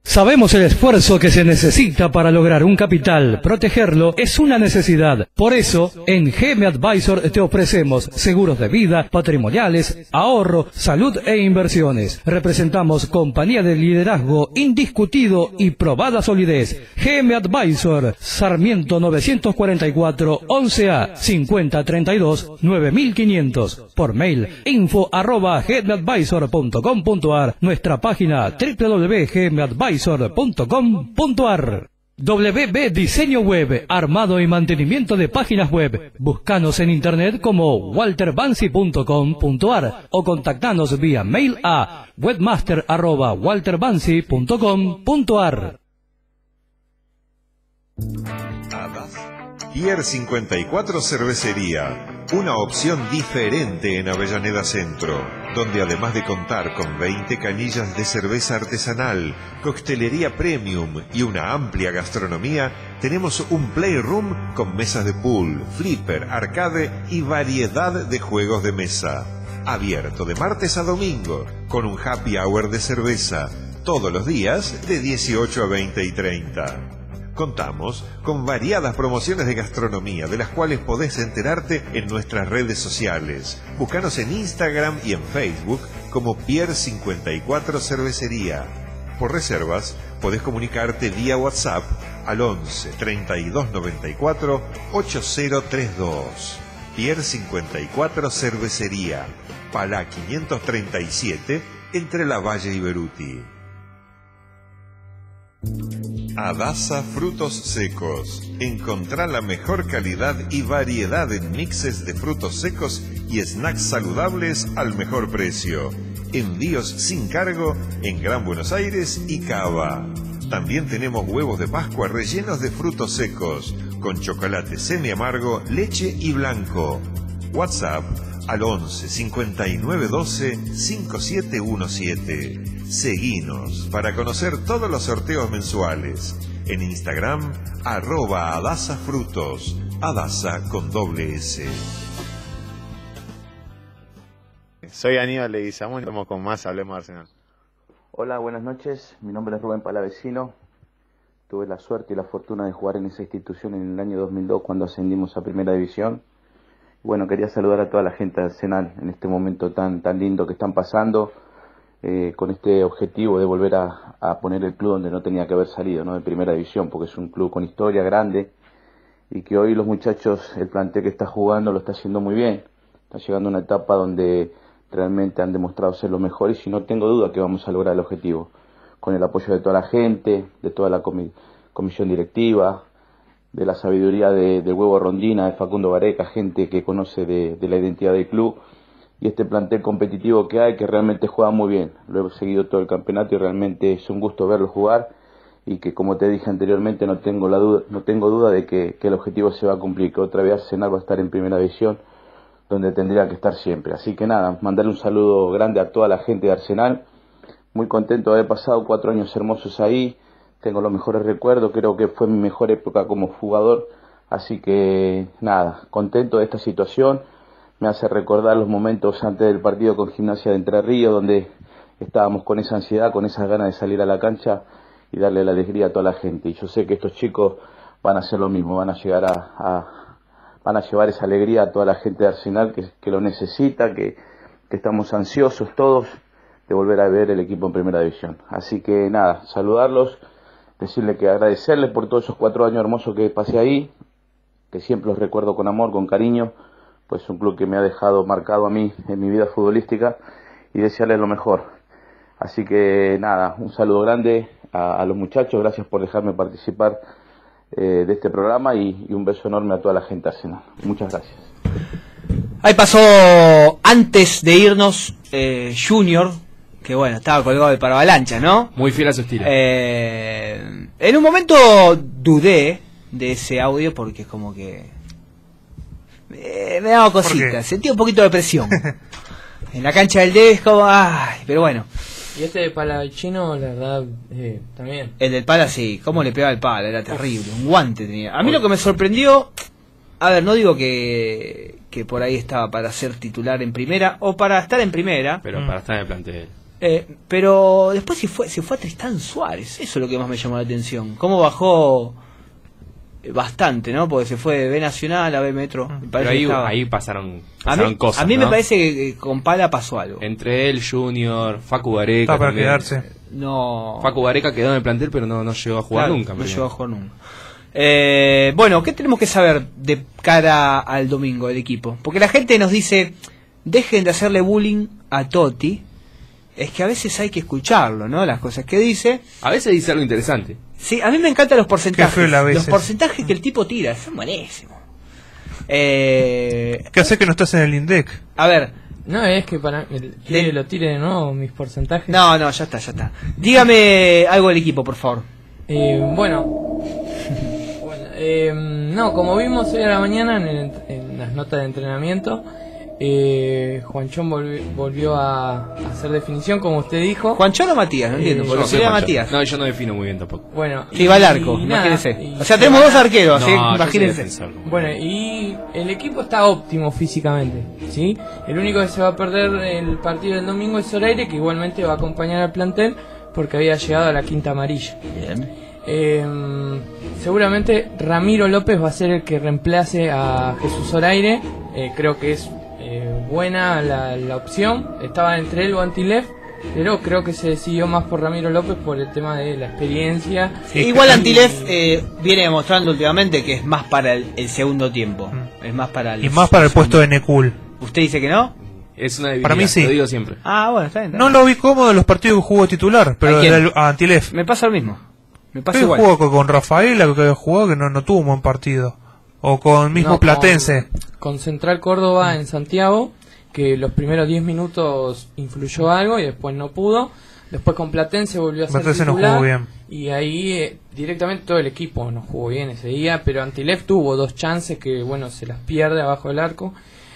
Sabemos el esfuerzo que se necesita para lograr un capital. Protegerlo es una necesidad. Por eso, en GM Advisor te ofrecemos seguros de vida, patrimoniales, ahorro, salud e inversiones. Representamos compañía de liderazgo indiscutido y probada solidez. GM Advisor, Sarmiento 944 11A 5032 9500. Por mail, info arroba. Nuestra página www.gmadvisor advisor.com.ar WB Diseño Web, armado y mantenimiento de páginas web. Búscanos en internet como walterbansi.com.ar o contactanos vía mail a webmaster@walterbansi.com.ar. Pier 54 Cervecería, una opción diferente en Avellaneda Centro, donde además de contar con 20 canillas de cerveza artesanal, coctelería premium y una amplia gastronomía, tenemos un playroom con mesas de pool, flipper, arcade y variedad de juegos de mesa. Abierto de martes a domingo, con un happy hour de cerveza todos los días de 18 a 20 y 30. Contamos con variadas promociones de gastronomía, de las cuales podés enterarte en nuestras redes sociales. Búscanos en Instagram y en Facebook como Pier54 Cervecería. Por reservas, podés comunicarte vía WhatsApp al 11 32 94 8032. Pier 54 Cervecería, Palá 537, entre La Valle y Beruti. Adasa Frutos Secos. Encontrá la mejor calidad y variedad en mixes de frutos secos y snacks saludables al mejor precio. Envíos sin cargo en Gran Buenos Aires y Cava. También tenemos huevos de Pascua rellenos de frutos secos, con chocolate semi amargo, leche y blanco. WhatsApp al 11 59 12 5717. Seguinos para conocer todos los sorteos mensuales. En Instagram, arroba Adasa Frutos. Adasa con doble S. Soy Aníbal Leguizamón y estamos con más Hablemos de Arsenal. Hola, buenas noches. Mi nombre es Rubén Palavecino. Tuve la suerte y la fortuna de jugar en esa institución en el año 2002 cuando ascendimos a Primera División. Bueno, quería saludar a toda la gente de Arsenal en este momento tan, tan lindo que están pasando, eh, con este objetivo de volver a, a, poner el club donde no tenía que haber salido, ¿no? de Primera División, porque es un club con historia grande y que hoy los muchachos, el plantel que está jugando lo está haciendo muy bien. Está llegando a una etapa donde realmente han demostrado ser los mejores y no tengo duda que vamos a lograr el objetivo, con el apoyo de toda la gente, de toda la comi comisión directiva, de la sabiduría de, de, Huevo Rondina, de Facundo Vareca, gente que conoce de, de, la identidad del club y este plantel competitivo que hay que realmente juega muy bien. Lo he seguido todo el campeonato y realmente es un gusto verlo jugar y que como te dije anteriormente no tengo la duda, no tengo duda de que, que el objetivo se va a cumplir, que otra vez Arsenal va a estar en primera división donde tendría que estar siempre. Así que nada, mandarle un saludo grande a toda la gente de Arsenal. Muy contento de haber pasado cuatro años hermosos ahí. Tengo los mejores recuerdos, creo que fue mi mejor época como jugador. Así que nada, contento de esta situación. Me hace recordar los momentos antes del partido con Gimnasia de Entre Ríos, donde estábamos con esa ansiedad, con esas ganas de salir a la cancha y darle la alegría a toda la gente. Y yo sé que estos chicos van a hacer lo mismo, van a llegar a, van a llevar esa alegría a toda la gente de Arsenal que, que lo necesita, que, que, estamos ansiosos todos de volver a ver el equipo en primera división. Así que nada, saludarlos, decirle que agradecerles por todos esos cuatro años hermosos que pasé ahí, que siempre los recuerdo con amor, con cariño, pues un club que me ha dejado marcado a mí en mi vida futbolística y desearles lo mejor. Así que nada, un saludo grande a, los muchachos, gracias por dejarme participar eh, de este programa y, y, un beso enorme a toda la gente Arsenal. Muchas gracias. Ahí pasó antes de irnos eh, Junior, que bueno, estaba colgado de paravalancha, ¿no? Muy fiel a su estilo. Eh, en un momento dudé de ese audio porque es como que me, me daba cositas, sentí un poquito de presión. en la cancha del D es como, ay, pero bueno. Y este de Palavecino, la verdad, eh, también. El del pala, sí, cómo le pegaba el pala, era terrible, un guante tenía. A mí lo que me sorprendió, a ver, no digo que, que por ahí estaba para ser titular en primera o para estar en primera. Pero mm. para estar en el plantel. Eh, pero después se fue, se fue a Tristán Suárez, eso es lo que más me llamó la atención. Cómo bajó bastante, ¿no? Porque se fue de B Nacional a B Metro. Me parece Pero ahí, ahí pasaron, pasaron a mí, cosas. A mí ¿no? me parece que con Pala pasó algo. Entre él, Junior, Facu Vareca. Está para también. quedarse. No. Facu Vareca quedó en el plantel, pero no, no llegó a jugar Claro, nunca. No me llegó a jugar nunca. Eh, bueno, ¿qué tenemos que saber de cara al domingo del equipo? Porque la gente nos dice, dejen de hacerle bullying a Totti. Es que a veces hay que escucharlo, ¿no? Las cosas que dice. A veces dice algo interesante. Sí, a mí me encantan los porcentajes. Qué feo la los veces. porcentajes que el tipo tira, son buenísimos. Eh, ¿Qué hace que no estás en el INDEC? a ver, No, es que para. ¿Quiere lo tire de nuevo mis porcentajes? no, no, ya está, ya está. Dígame algo del equipo, por favor. Eh, bueno. bueno eh, no, como vimos hoy a la mañana en, el- en las notas de entrenamiento, eh, Juanchón volvió, volvió a, a hacer definición, como usted dijo. ¿Juanchón o Matías? No entiendo, Eh, porque No, sería. Matías. No, yo no defino muy bien tampoco. Bueno, Que iba al arco, y nada, imagínense. y- O sea, tenemos dos arqueros, ¿sí? No, soy imagínense. Bueno, y el equipo está óptimo físicamente, ¿sí? El único que se va a perder el partido del domingo es Soraire, que igualmente va a acompañar al plantel, porque había llegado a la quinta amarilla. Bien. Eh, seguramente Ramiro López va a ser el que reemplace a Jesús Oraire. Eh, creo que es eh, buena la, la opción. Estaba entre él o Antilef, pero creo que se decidió más por Ramiro López por el tema de la experiencia. Igual Y- Antilef eh, viene demostrando últimamente que es más para el, el segundo tiempo. Es más para el. Y más para el puesto de Necul. ¿Usted dice que no? Es una Para mí sí. lo digo siempre. Ah, bueno, está bien. está No lo vi cómodo en los partidos que jugó titular, pero ¿A a Antilef. Me pasa lo mismo. Me pasa igual. jugó con, con Rafaela, que jugó que no, no tuvo un buen partido. O con mismo No, Platense. Con, con Central Córdoba en Santiago, que los primeros 10 minutos influyó algo y después no pudo. Después con Platense volvió a ser Platense no titular, jugó bien. Y ahí eh, directamente todo el equipo no jugó bien ese día, pero Antilef tuvo dos chances que, bueno, se las pierde abajo del arco.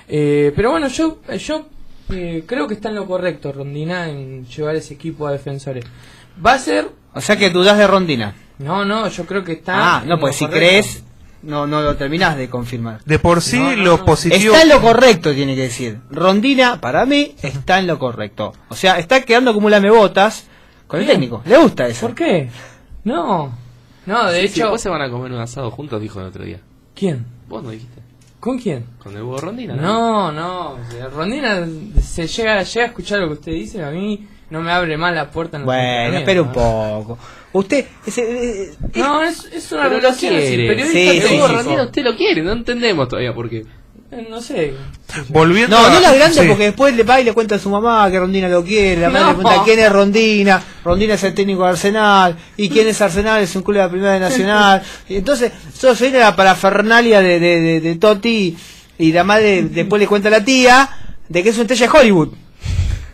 Eh, pero bueno, yo, yo eh, creo que está en lo correcto Rondina en llevar ese equipo a defensores. Va a ser... O sea que dudás de Rondina. No, no, yo creo que está... Ah, no, pues si correcto. crees, no, no lo terminás de confirmar. De por sí, lo positivo. Está en lo correcto, tiene que decir. Rondina, para mí, está en lo correcto. O sea, está quedando como botas con el técnico. ¿Le gusta eso? ¿Por qué? No. No, de Sí, sí, hecho... después se van a comer un asado juntos, dijo el otro día. ¿Quién? Vos no dijiste. ¿Con quién? Con el Hugo Rondina. No, no. o sea, Rondina se llega, llega a escuchar lo que usted dice. A mí no me abre más la puerta en los Bueno, espera un ¿no? poco. Usted, ese, eh, No, es, es una Pero lo relación quiere. periodista Sí, sí, sí, Rondina usted lo quiere, no entendemos todavía por qué. Eh, No sé. Volviendo No, a- no las grandes sí. porque después le va y le cuenta a su mamá que Rondina lo quiere, la madre No. le pregunta quién es Rondina, Rondina es el técnico de Arsenal, y quién es Arsenal es un club de la primera de Nacional, y entonces eso viene la parafernalia de, de, de, de Totti y la madre después le cuenta a la tía de que es un estrella de Hollywood.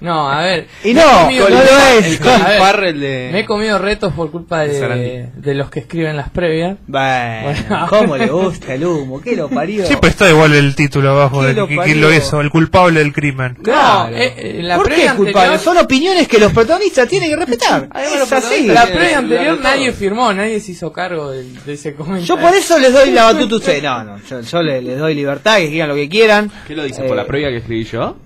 No, a ver. Y no, no lo es. el- de- Me he comido retos por culpa de los que escriben las previas. Bueno, Bueno. cómo le gusta el humo, qué lo parió. Siempre está igual el título abajo ¿Quién de lo quién lo hizo, el culpable del crimen. Claro. Eh, eh, la ¿Por qué es culpable? anterior- Son opiniones que los protagonistas tienen que respetar. es así. La previa anterior nadie firmó, nadie se hizo cargo de, de ese comentario. Yo por eso les doy la batuta a ustedes. No, no, yo, yo les, les doy libertad, que digan lo que quieran. ¿Qué lo dice? Eh, ¿Por la previa que escribí yo?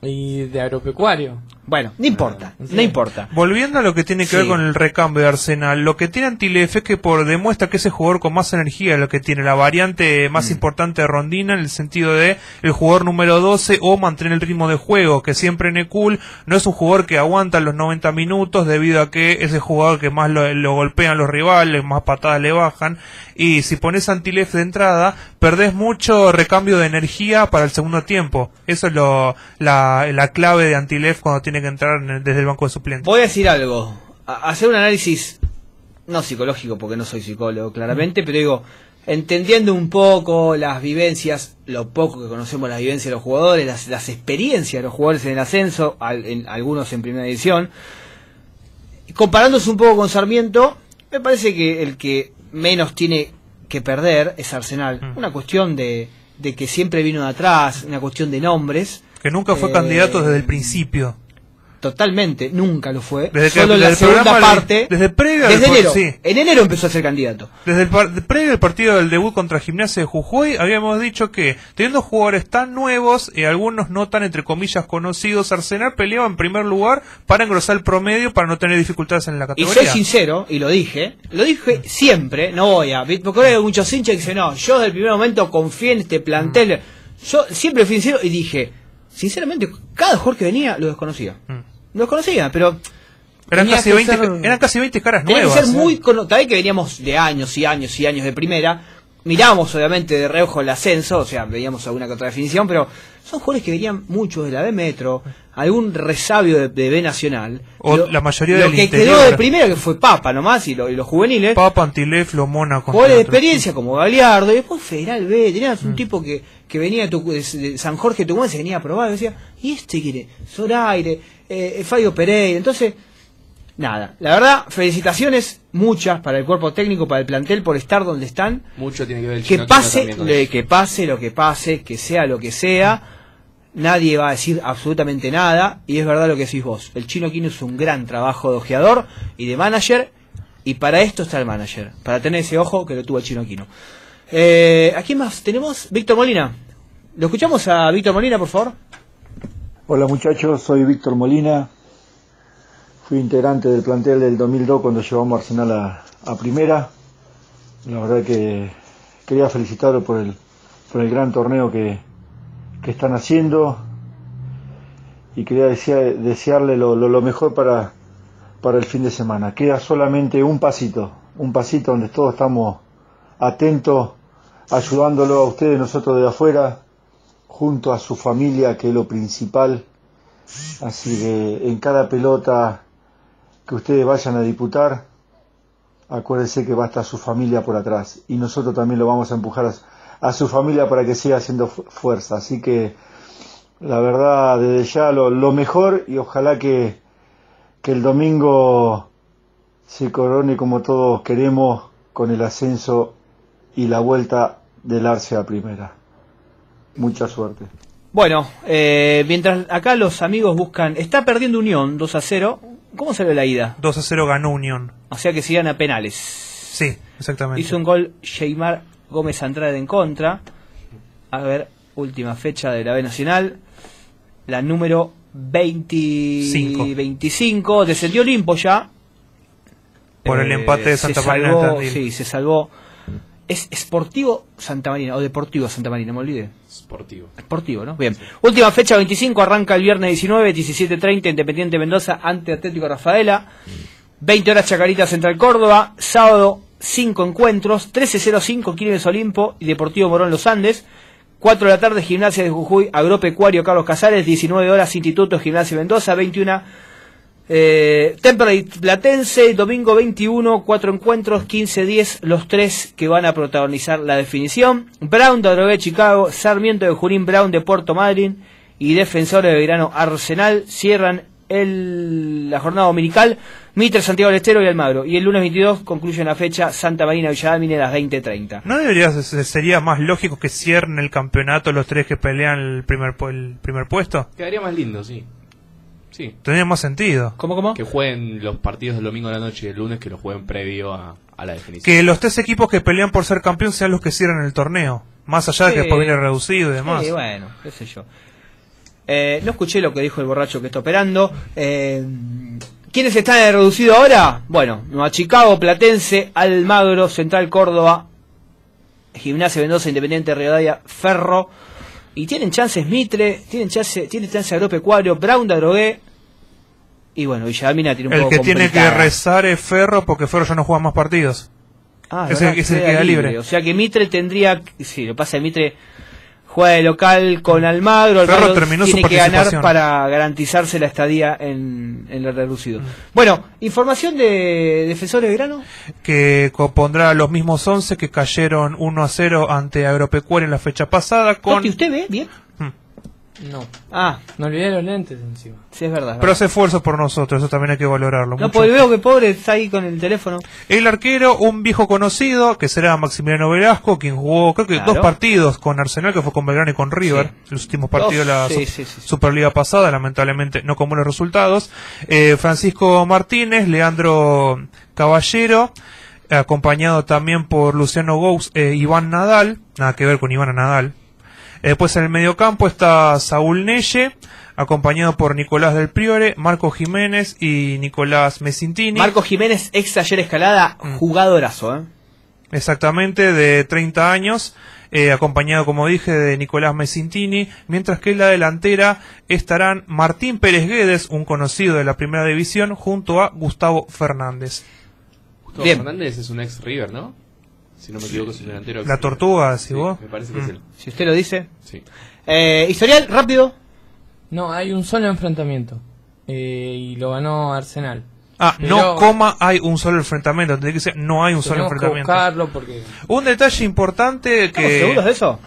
Y de agropecuario. Bueno, no importa, no importa. Volviendo a lo que tiene que Sí. ver con el recambio de Arsenal, lo que tiene Antilef es que por demuestra que ese jugador con más energía es lo que tiene la variante Mm. más importante de Rondina en el sentido de el jugador número 12 o mantener el ritmo de juego, que siempre Necul no es un jugador que aguanta los 90 minutos debido a que es el jugador que más lo, lo golpean los rivales, más patadas le bajan y si pones Antilef de entrada, perdés mucho recambio de energía para el segundo tiempo. Eso es lo, la, la clave de Antilef cuando tiene que entrar en el- desde el banco de suplentes. Voy a decir algo. A- hacer un análisis, no psicológico, porque no soy psicólogo, claramente, pero digo, entendiendo un poco las vivencias, lo poco que conocemos las vivencias de los jugadores, las, las experiencias de los jugadores en el ascenso, al- en, algunos en primera división, comparándose un poco con Sarmiento, me parece que el que menos tiene que perder es Arsenal. Mm. Una cuestión de, de que siempre vino de atrás, una cuestión de nombres. Que nunca fue Eh, candidato desde el principio. Totalmente, nunca lo fue. Desde que- Solo la desde el segunda parte. desde previo desde enero. sí. En enero empezó a ser candidato. Desde el par- previo al partido del debut contra Gimnasia de Jujuy, habíamos dicho que, teniendo jugadores tan nuevos y algunos no tan, entre comillas, conocidos, Arsenal peleaba en primer lugar para engrosar el promedio para no tener dificultades en la Y categoría. soy sincero, y lo dije, lo dije siempre, no voy a. Porque ahora hay muchos hinchas que dicen, no, yo desde el primer momento confié en este plantel. Yo siempre fui sincero y dije, sinceramente, cada jugador que venía lo desconocía. Lo desconocía, pero Eran casi, que 20, ser- eran casi 20 caras nuevas. que ser muy cono- tal vez que veníamos de años y años y años de primera. Mirábamos obviamente de reojo el ascenso, o sea, veíamos alguna que otra definición, pero son jugadores que venían muchos de la B Metro, algún resabio de, de B Nacional. O la mayoría lo del que interior. quedó de primera que fue Papa nomás y, lo- y los juveniles. Papa, Antilef, Lo Mónaco. Jugadores de experiencia como Galeardo, y después Federal B, tenías un tipo que, que venía de, de- de San Jorge de Tucumán, se venía a probar, y decía, ¿y este quiere? Zoraire, eh, Fabio Pereira, entonces, nada, la verdad, felicitaciones, muchas para el cuerpo técnico, para el plantel, por estar donde están, Mucho tiene que ver el que chino pase, le- que pase lo que pase, que sea lo que sea, nadie va a decir absolutamente nada, y es verdad lo que decís vos, el chino Quino hizo un gran trabajo de ojeador y de manager, y para esto está el manager, para tener ese ojo que lo tuvo el chino Quino. Eh, ¿A quién más tenemos? Víctor Molina. ¿Lo escuchamos a Víctor Molina, por favor? Hola muchachos, soy Víctor Molina. fui integrante del plantel del 2002 cuando llevamos Arsenal a, a primera. La verdad que quería felicitarlo por el, por el gran torneo que, que están haciendo y quería desear- desearle lo, lo- lo mejor para, para el fin de semana. Queda solamente un pasito, un pasito donde todos estamos atentos, ayudándolo a ustedes, nosotros de afuera, junto a su familia, que es lo principal. Así que en cada pelota que ustedes vayan a disputar, acuérdense que va a estar su familia por atrás y nosotros también lo vamos a empujar a, su familia para que siga haciendo fu- fuerza. Así que la verdad, desde ya lo, lo mejor y ojalá que, que el domingo se corone como todos queremos con el ascenso y la vuelta del Arce a primera. Mucha suerte. Bueno, eh, mientras acá los amigos buscan. Está perdiendo Unión 2 a 0. ¿Cómo salió la ida? 2 a 0 ganó Unión. O sea que se iban a penales. Sí, exactamente. Hizo un gol Sheimar Gómez Andrade en contra. A ver, última fecha de la B Nacional. La número 20 Cinco. 25. Descendió Olimpo ya. Por el Eh, empate de Santa Tandil. Sí, se salvó. ¿Es Sportivo Santa Marina o Deportivo Santa Marina? Me olvidé. Sportivo. Sportivo, ¿no? Bien. Última fecha 25, arranca el viernes 19, 17.30, Independiente Mendoza ante Atlético Rafaela. 20 horas Chacarita Central Córdoba. Sábado 5 encuentros. 13.05 Quilmes Olimpo y Deportivo Morón Los Andes. 4 de la tarde Gimnasia de Jujuy, Agropecuario Carlos Casares. 19 horas Instituto Gimnasia Mendoza. 21 eh, Temperley Platense, domingo 21, cuatro encuentros, 15-10, los tres que van a protagonizar la definición. Brown de Adrogué, Chicago, Sarmiento de Junín, Brown de Puerto Madryn y Defensores de Belgrano Arsenal cierran el, la jornada dominical. Mitre, Santiago del Estero y Almagro. Y el lunes 22 concluye la fecha Santa Marina Villadamine a las 20.30. ¿No debería ser- sería más lógico que cierren el campeonato los tres que pelean el primer, el primer puesto? Quedaría más lindo, sí. Sí. Tendría más sentido. ¿Cómo, cómo? Que jueguen los partidos del domingo de la noche y el lunes que los jueguen previo a, a la definición. Que los tres equipos que pelean por ser campeón sean los que cierran el torneo. Más allá de que después viene reducido y demás. Sí, bueno, qué sé yo. Eh, no escuché lo que dijo el borracho que está operando. Eh, ¿Quiénes están en el reducido ahora? Bueno, Nueva Chicago, Platense, Almagro, Central Córdoba, Gimnasia Mendoza, Independiente Rivadavia, Ferro. Y tienen chances Mitre, tienen chance, tiene chance Agropecuario, Brown de. Y bueno, Villadamina tiene un El poco que tiene que rezar es Ferro porque Ferro ya no juega más partidos. Ah, Ese- verdad, ese queda libre. O sea que Mitre tendría. Sí, lo que pasa es que Mitre juega de local con Almagro. Ferro Almagro terminó su tiene que ganar para garantizarse la estadía en, en el Mm. reducido. Bueno, información de Defensores de Grano. Que compondrá los mismos 11 que cayeron 1 a 0 ante Agropecuario en la fecha pasada. Con... Toti, ¿usted ve bien? No. Ah. Me olvidé los lentes encima. Sí, es verdad. es Pero verdad. hace esfuerzo por nosotros, eso también hay que valorarlo. No, mucho. porque veo que pobre está ahí con el teléfono. El arquero, un viejo conocido, que será Maximiliano Velasco, quien jugó creo que Claro. dos partidos con Arsenal, que fue con Belgrano y con River, los últimos partidos de la sí, su- sí, sí, sí. Superliga pasada, lamentablemente no con buenos resultados. Eh, Francisco Martínez, Leandro Caballero, acompañado también por Luciano Gous e Iván Nadal, nada que ver con Iván Nadal. Después en el mediocampo está Saúl Neye, acompañado por Nicolás del Priore, Marco Jiménez y Nicolás Mesintini. Marco Jiménez, ex ayer escalada, Mm. jugadorazo, ¿eh? Exactamente, de 30 años, eh, acompañado, como dije, de Nicolás Mesintini, mientras que en la delantera estarán Martín Pérez Guedes, un conocido de la primera división, junto a Gustavo Fernández. Gustavo Bien. Fernández es un ex River, ¿no? Si no me equivoco, es un delantero. La. Tortuga, si Sí, vos. Me parece que es Mm. él. Si usted lo dice. Sí. Eh, historial, rápido. No, hay un solo enfrentamiento. Eh, y lo ganó Arsenal. Ah, Pero no coma hay un solo enfrentamiento, tendría que decir no hay un solo enfrentamiento. buscarlo porque... Un detalle importante ¿Estamos que... seguros de eso?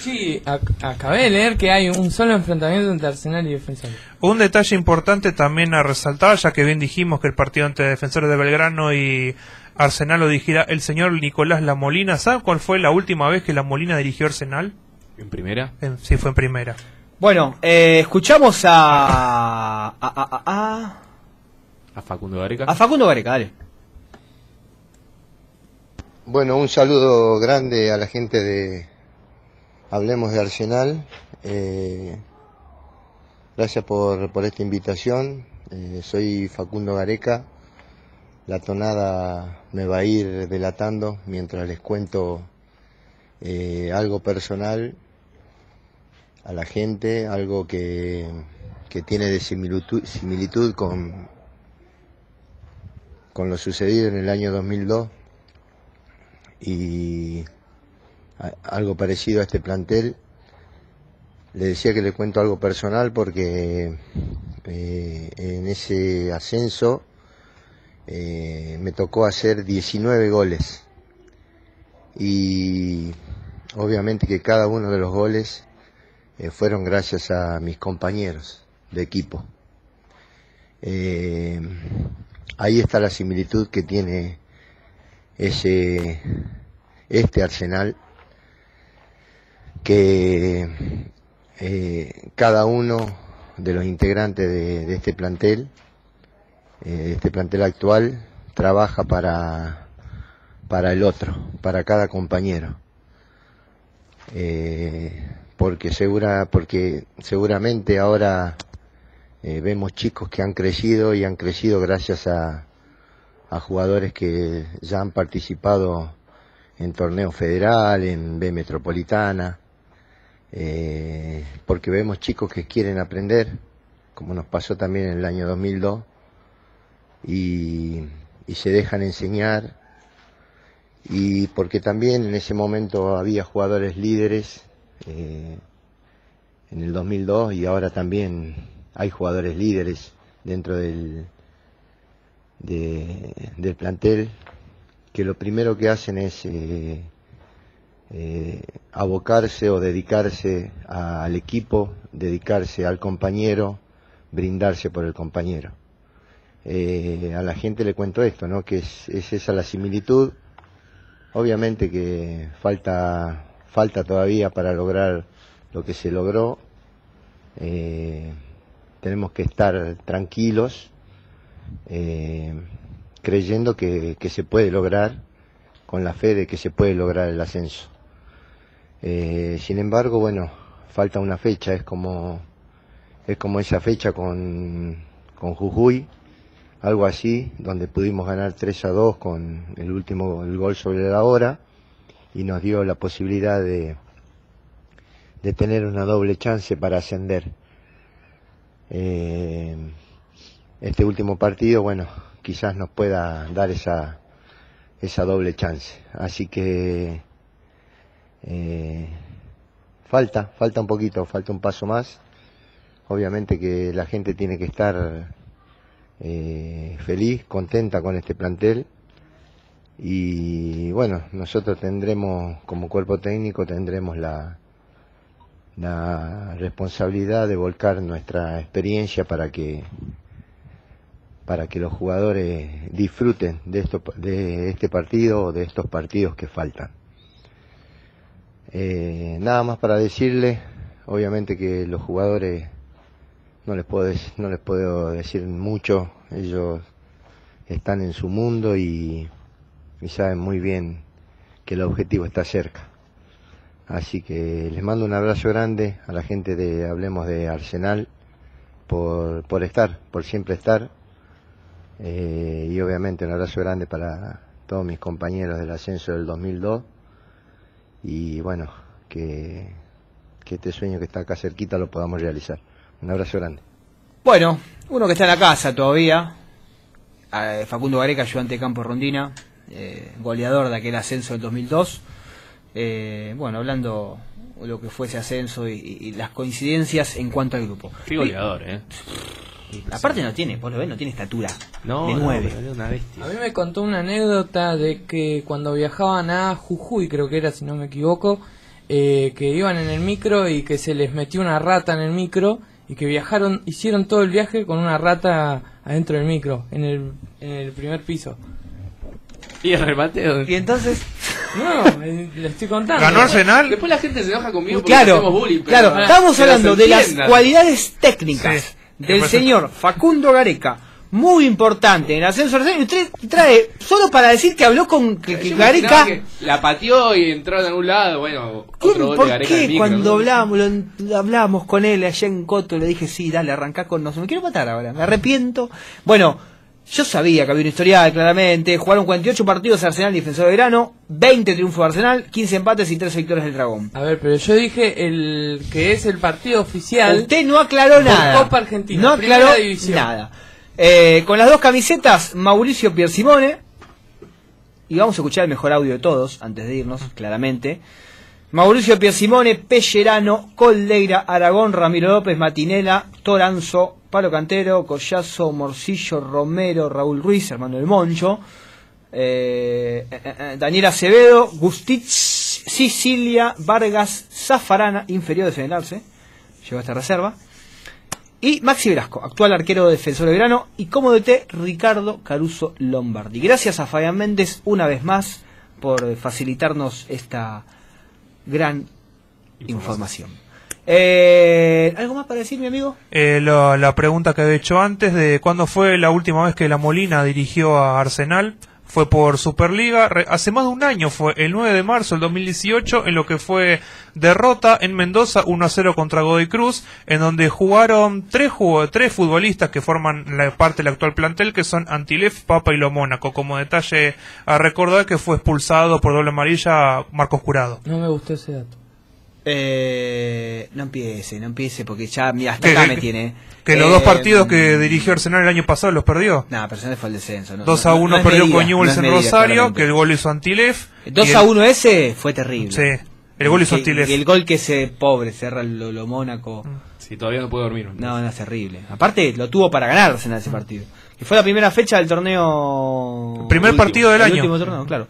Sí, ac- acabé de leer que hay un solo enfrentamiento entre Arsenal y Defensor. Un detalle importante también a resaltar, ya que bien dijimos que el partido entre Defensores de Belgrano y Arsenal lo dirigirá el señor Nicolás La Molina. ¿Sabe cuál fue la última vez que La Molina dirigió Arsenal? ¿En primera? En- sí, fue en primera. Bueno, eh, escuchamos a. a, a, a, A Facundo Gareca. a Facundo Gareca, dale. Bueno, un saludo grande a la gente de Hablemos de Arsenal. Eh, gracias por, por esta invitación. Eh, soy Facundo Gareca. La tonada me va a ir delatando mientras les cuento eh, algo personal a la gente, algo que, que tiene de similitud, con, con lo sucedido en el año 2002 y algo parecido a este plantel. Le decía que le cuento algo personal porque eh, en ese ascenso eh, me tocó hacer 19 goles y obviamente que cada uno de los goles eh, fueron gracias a mis compañeros de equipo. Eh, ahí está la similitud que tiene ese este Arsenal que cada uno de los integrantes de, este plantel, este plantel actual, trabaja para, para el otro, para cada compañero. Eh, porque segura, porque seguramente ahora eh, vemos chicos que han crecido y han crecido gracias a, a jugadores que ya han participado en torneo federal, en B Metropolitana, eh, porque vemos chicos que quieren aprender, como nos pasó también en el año 2002, y, y se dejan enseñar, y porque también en ese momento había jugadores líderes eh, en el 2002 y ahora también hay jugadores líderes dentro del, de- del plantel que lo primero que hacen es eh, eh, abocarse o dedicarse al equipo, dedicarse al compañero, brindarse por el compañero. Eh, a la gente le cuento esto, ¿no? Que es, es esa la similitud. Obviamente que falta, falta todavía para lograr lo que se logró. Eh, tenemos que estar tranquilos, eh, creyendo que, se puede lograr, con la fe de que se puede lograr el ascenso. Sin embargo, bueno, falta una fecha, es como, es como esa fecha con, con Jujuy, algo así, donde pudimos ganar 3 a 2 con el último el gol sobre la hora y nos dio la posibilidad de, de tener una doble chance para ascender. Eh, este último partido, bueno, quizás nos pueda dar esa, esa doble chance. Así que eh, falta, falta un poquito, falta un paso más. Obviamente que la gente tiene que estar eh, feliz, contenta con este plantel. Y bueno, nosotros tendremos, como cuerpo técnico, tendremos la, la responsabilidad de volcar nuestra experiencia para que para que los jugadores disfruten de esto de este partido o de estos partidos que faltan. Eh, nada más para decirle, obviamente que los jugadores no les puedo no les puedo decir mucho, ellos están en su mundo y, y saben muy bien que el objetivo está cerca. Así que les mando un abrazo grande a la gente de Hablemos de Arsenal por, por estar, por siempre estar. Eh, y obviamente un abrazo grande para todos mis compañeros del ascenso del 2002. Y bueno, que, que este sueño que está acá cerquita lo podamos realizar. Un abrazo grande. Bueno, uno que está en la casa todavía, eh, Facundo Gareca, ayudante de campo Rondina, eh, goleador de aquel ascenso del 2002. Eh, bueno, hablando de lo que fue ese ascenso y, y las coincidencias en cuanto al grupo. Qué goleador, eh. Aparte no tiene, vos lo ves, no tiene estatura No, de no, nueve. era una bestia. A mí me contó una anécdota de que cuando viajaban a Jujuy, creo que era, si no me equivoco, eh, que iban en el micro y que se les metió una rata en el micro y que viajaron, hicieron todo el viaje con una rata adentro del micro, en el, en el primer piso. ¿Y el remate? Y entonces... No, eh, le estoy contando. Después la gente se enoja conmigo porque Claro, hacemos bullying. pero claro, estamos hablando de las cualidades técnicas Sí. del señor Facundo Gareca muy importante en el ascenso y usted trae solo para decir que habló con que, Gareca. que La pateó y entró en un lado. Bueno, otro de ¿Por qué micro, cuando ¿no? hablábamos, lo- hablábamos con él allá en Coto le dije, sí, dale, arrancá con nosotros? Me quiero matar ahora, me arrepiento. Bueno, yo sabía que había una historial, claramente. Jugaron 48 partidos Arsenal y Defensor de Verano, 20 triunfos de Arsenal, 15 empates y 3 victorias del Dragón. A ver, pero yo dije el que es el partido oficial. Usted no aclaró nada. Copa Argentina. No aclaró división. nada. Eh, con las dos camisetas, Mauricio Piersimone. Y vamos a escuchar el mejor audio de todos, antes de irnos, claramente. Mauricio Piersimone, Pellerano, Coldeira, Aragón, Ramiro López, Matinela, Toranzo, Palo Cantero, Collazo, Morcillo, Romero, Raúl Ruiz, hermano del Moncho, eh, eh, eh, Daniel Acevedo, Gustitz, Sicilia, Vargas, Zafarana, inferior de llegó a esta reserva, y Maxi Velasco, actual arquero defensor de verano, y como DT, Ricardo Caruso Lombardi. Gracias a Fabián Méndez una vez más por facilitarnos esta gran información. Eh, ¿Algo más para decir, mi amigo? Eh, lo- la pregunta que había hecho antes de cuándo fue la última vez que La Molina dirigió a Arsenal fue por Superliga. Hace más de un año fue el 9 de marzo del 2018 en lo que fue derrota en Mendoza 1 a 0 contra Godoy Cruz, en donde jugaron tres, tres futbolistas que forman la parte del actual plantel, que son Antilef, Papa y Lo Mónaco. Como detalle a recordar que fue expulsado por doble amarilla Marcos Curado. No me gustó ese dato. Eh, no empiece, no empiece, porque ya mira, hasta Que- acá me tiene. Que los Eh, dos partidos que dirigió Arsenal el año pasado los perdió. Nah, pero ese fue el descenso. No, 2 no- a no 1 es perdió medida, con no Newell's en medida, Rosario, claramente. que el gol hizo Antilef. 2 y a el- 1 ese fue terrible. Sí, el gol hizo Que- Antilef. Y el gol que ese pobre cerra lo, lo Mónaco. Sí, todavía no puede dormir. No, no es terrible. Aparte, lo tuvo para ganarse en ese partido. Que fue la primera fecha del torneo. Primer último, partido del el año. último torneo, claro.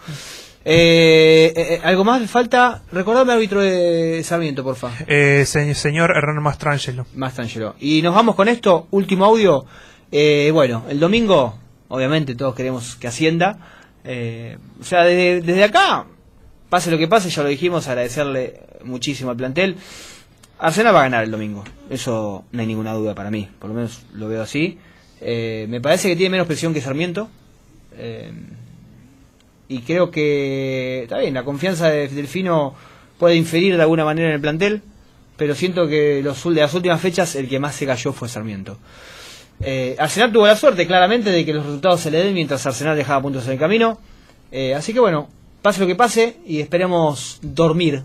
Eh, eh, eh, ¿Algo más falta? Recordame árbitro de Sarmiento, porfa. Eh, se- señor Hernán Mastrangelo. Mastrangelo. Y nos vamos con esto, último audio. Eh, bueno, el domingo, obviamente todos queremos que ascienda. Eh, o sea, desde, desde acá, pase lo que pase, ya lo dijimos, agradecerle muchísimo al plantel. Arsenal va a ganar el domingo, eso no hay ninguna duda para mí, por lo menos lo veo así. Eh, me parece que tiene menos presión que Sarmiento. Eh, y creo que está bien, la confianza de Delfino puede inferir de alguna manera en el plantel, pero siento que los, de las últimas fechas el que más se cayó fue Sarmiento. Eh, Arsenal tuvo la suerte, claramente, de que los resultados se le den mientras Arsenal dejaba puntos en el camino. Eh, así que bueno, pase lo que pase y esperemos dormir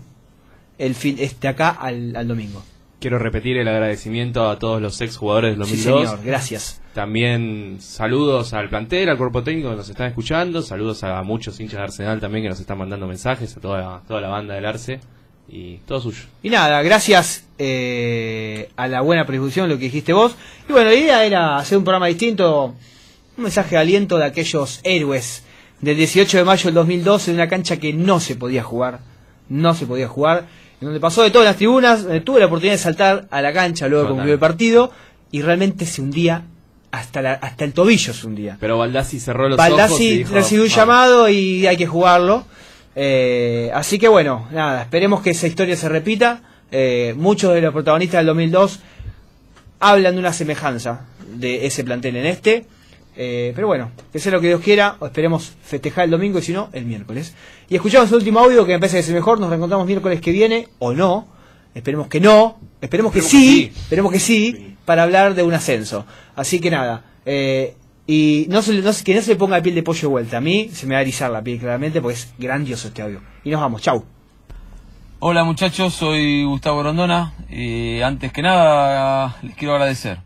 el fin, este acá al, al domingo. Quiero repetir el agradecimiento a todos los ex jugadores del Sí, 2002. señor, gracias. También saludos al plantel, al cuerpo técnico que nos están escuchando. Saludos a muchos hinchas de Arsenal también que nos están mandando mensajes, a toda la, toda la banda del Arce. Y todo suyo. Y nada, gracias eh, a la buena predisposición, lo que dijiste vos. Y bueno, la idea era hacer un programa distinto, un mensaje de aliento de aquellos héroes del 18 de mayo del 2012 en una cancha que no se podía jugar, no se podía jugar, donde pasó de todas las tribunas, tuve la oportunidad de saltar a la cancha luego de Total. concluir el partido y realmente se hundía hasta, la- hasta el tobillo se hundía. Pero Baldassi cerró los ojos. y Baldassi dijo, recibió un "Vamos". llamado y hay que jugarlo. Eh, así que bueno, nada, esperemos que esa historia se repita. Eh, muchos de los protagonistas del 2002 hablan de una semejanza de ese plantel en este. Eh, pero bueno, que sea lo que Dios quiera, o esperemos festejar el domingo y si no, el miércoles. Y escuchamos el último audio que me parece que es el mejor, nos reencontramos miércoles que viene, o no, esperemos que no, esperemos que sí, esperemos que sí, para hablar de un ascenso. Así que nada, eh, y no se, no se- que no se le ponga la piel de pollo de vuelta, a mí se me va a erizar la piel claramente porque es grandioso este audio. Y nos vamos, chau. Hola muchachos, soy Gustavo Rondona y antes que nada les quiero agradecer.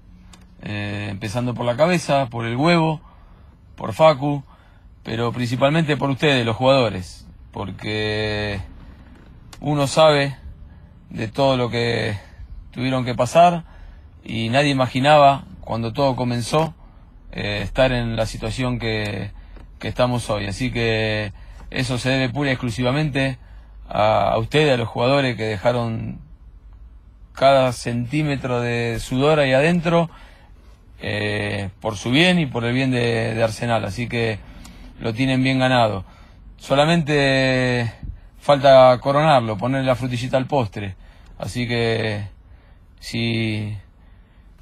Eh, empezando por la cabeza, por el huevo, por Facu, pero principalmente por ustedes, los jugadores, porque uno sabe de todo lo que tuvieron que pasar y nadie imaginaba cuando todo comenzó eh, estar en la situación que, que estamos hoy. Así que eso se debe pura y exclusivamente a, a ustedes, a los jugadores que dejaron cada centímetro de sudor ahí adentro eh, por su bien y por el bien de, Arsenal. Así que lo tienen bien ganado. Solamente falta coronarlo, ponerle la frutillita al postre. Así que si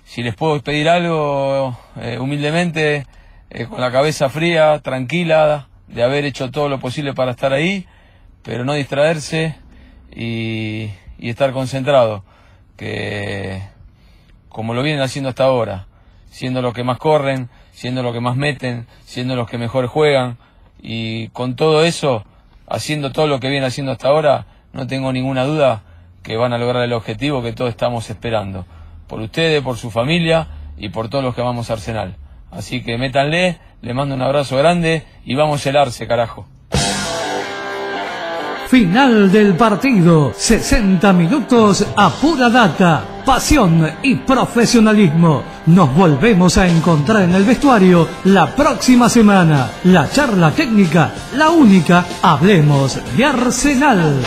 si les puedo pedir algo eh, humildemente, eh, con la cabeza fría, tranquila, de haber hecho todo lo posible para estar ahí, pero no distraerse y, y estar concentrado, que como lo vienen haciendo hasta ahora, siendo los que más corren, siendo los que más meten, siendo los que mejor juegan, y con todo eso, haciendo todo lo que vienen haciendo hasta ahora, no tengo ninguna duda que van a lograr el objetivo que todos estamos esperando. Por ustedes, por su familia y por todos los que vamos a Arsenal. Así que métanle, le mando un abrazo grande y vamos a helarse, carajo. Final del partido. 60 minutos a pura data, pasión y profesionalismo. Nos volvemos a encontrar en el vestuario la próxima semana. La charla técnica, la única, hablemos de Arsenal.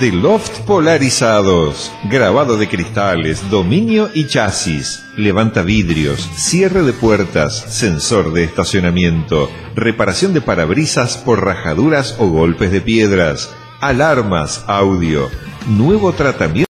De Loft Polarizados. Grabado de cristales, dominio y chasis. Levanta vidrios, cierre de puertas, sensor de estacionamiento, reparación de parabrisas por rajaduras o golpes de piedras, alarmas, audio, nuevo tratamiento.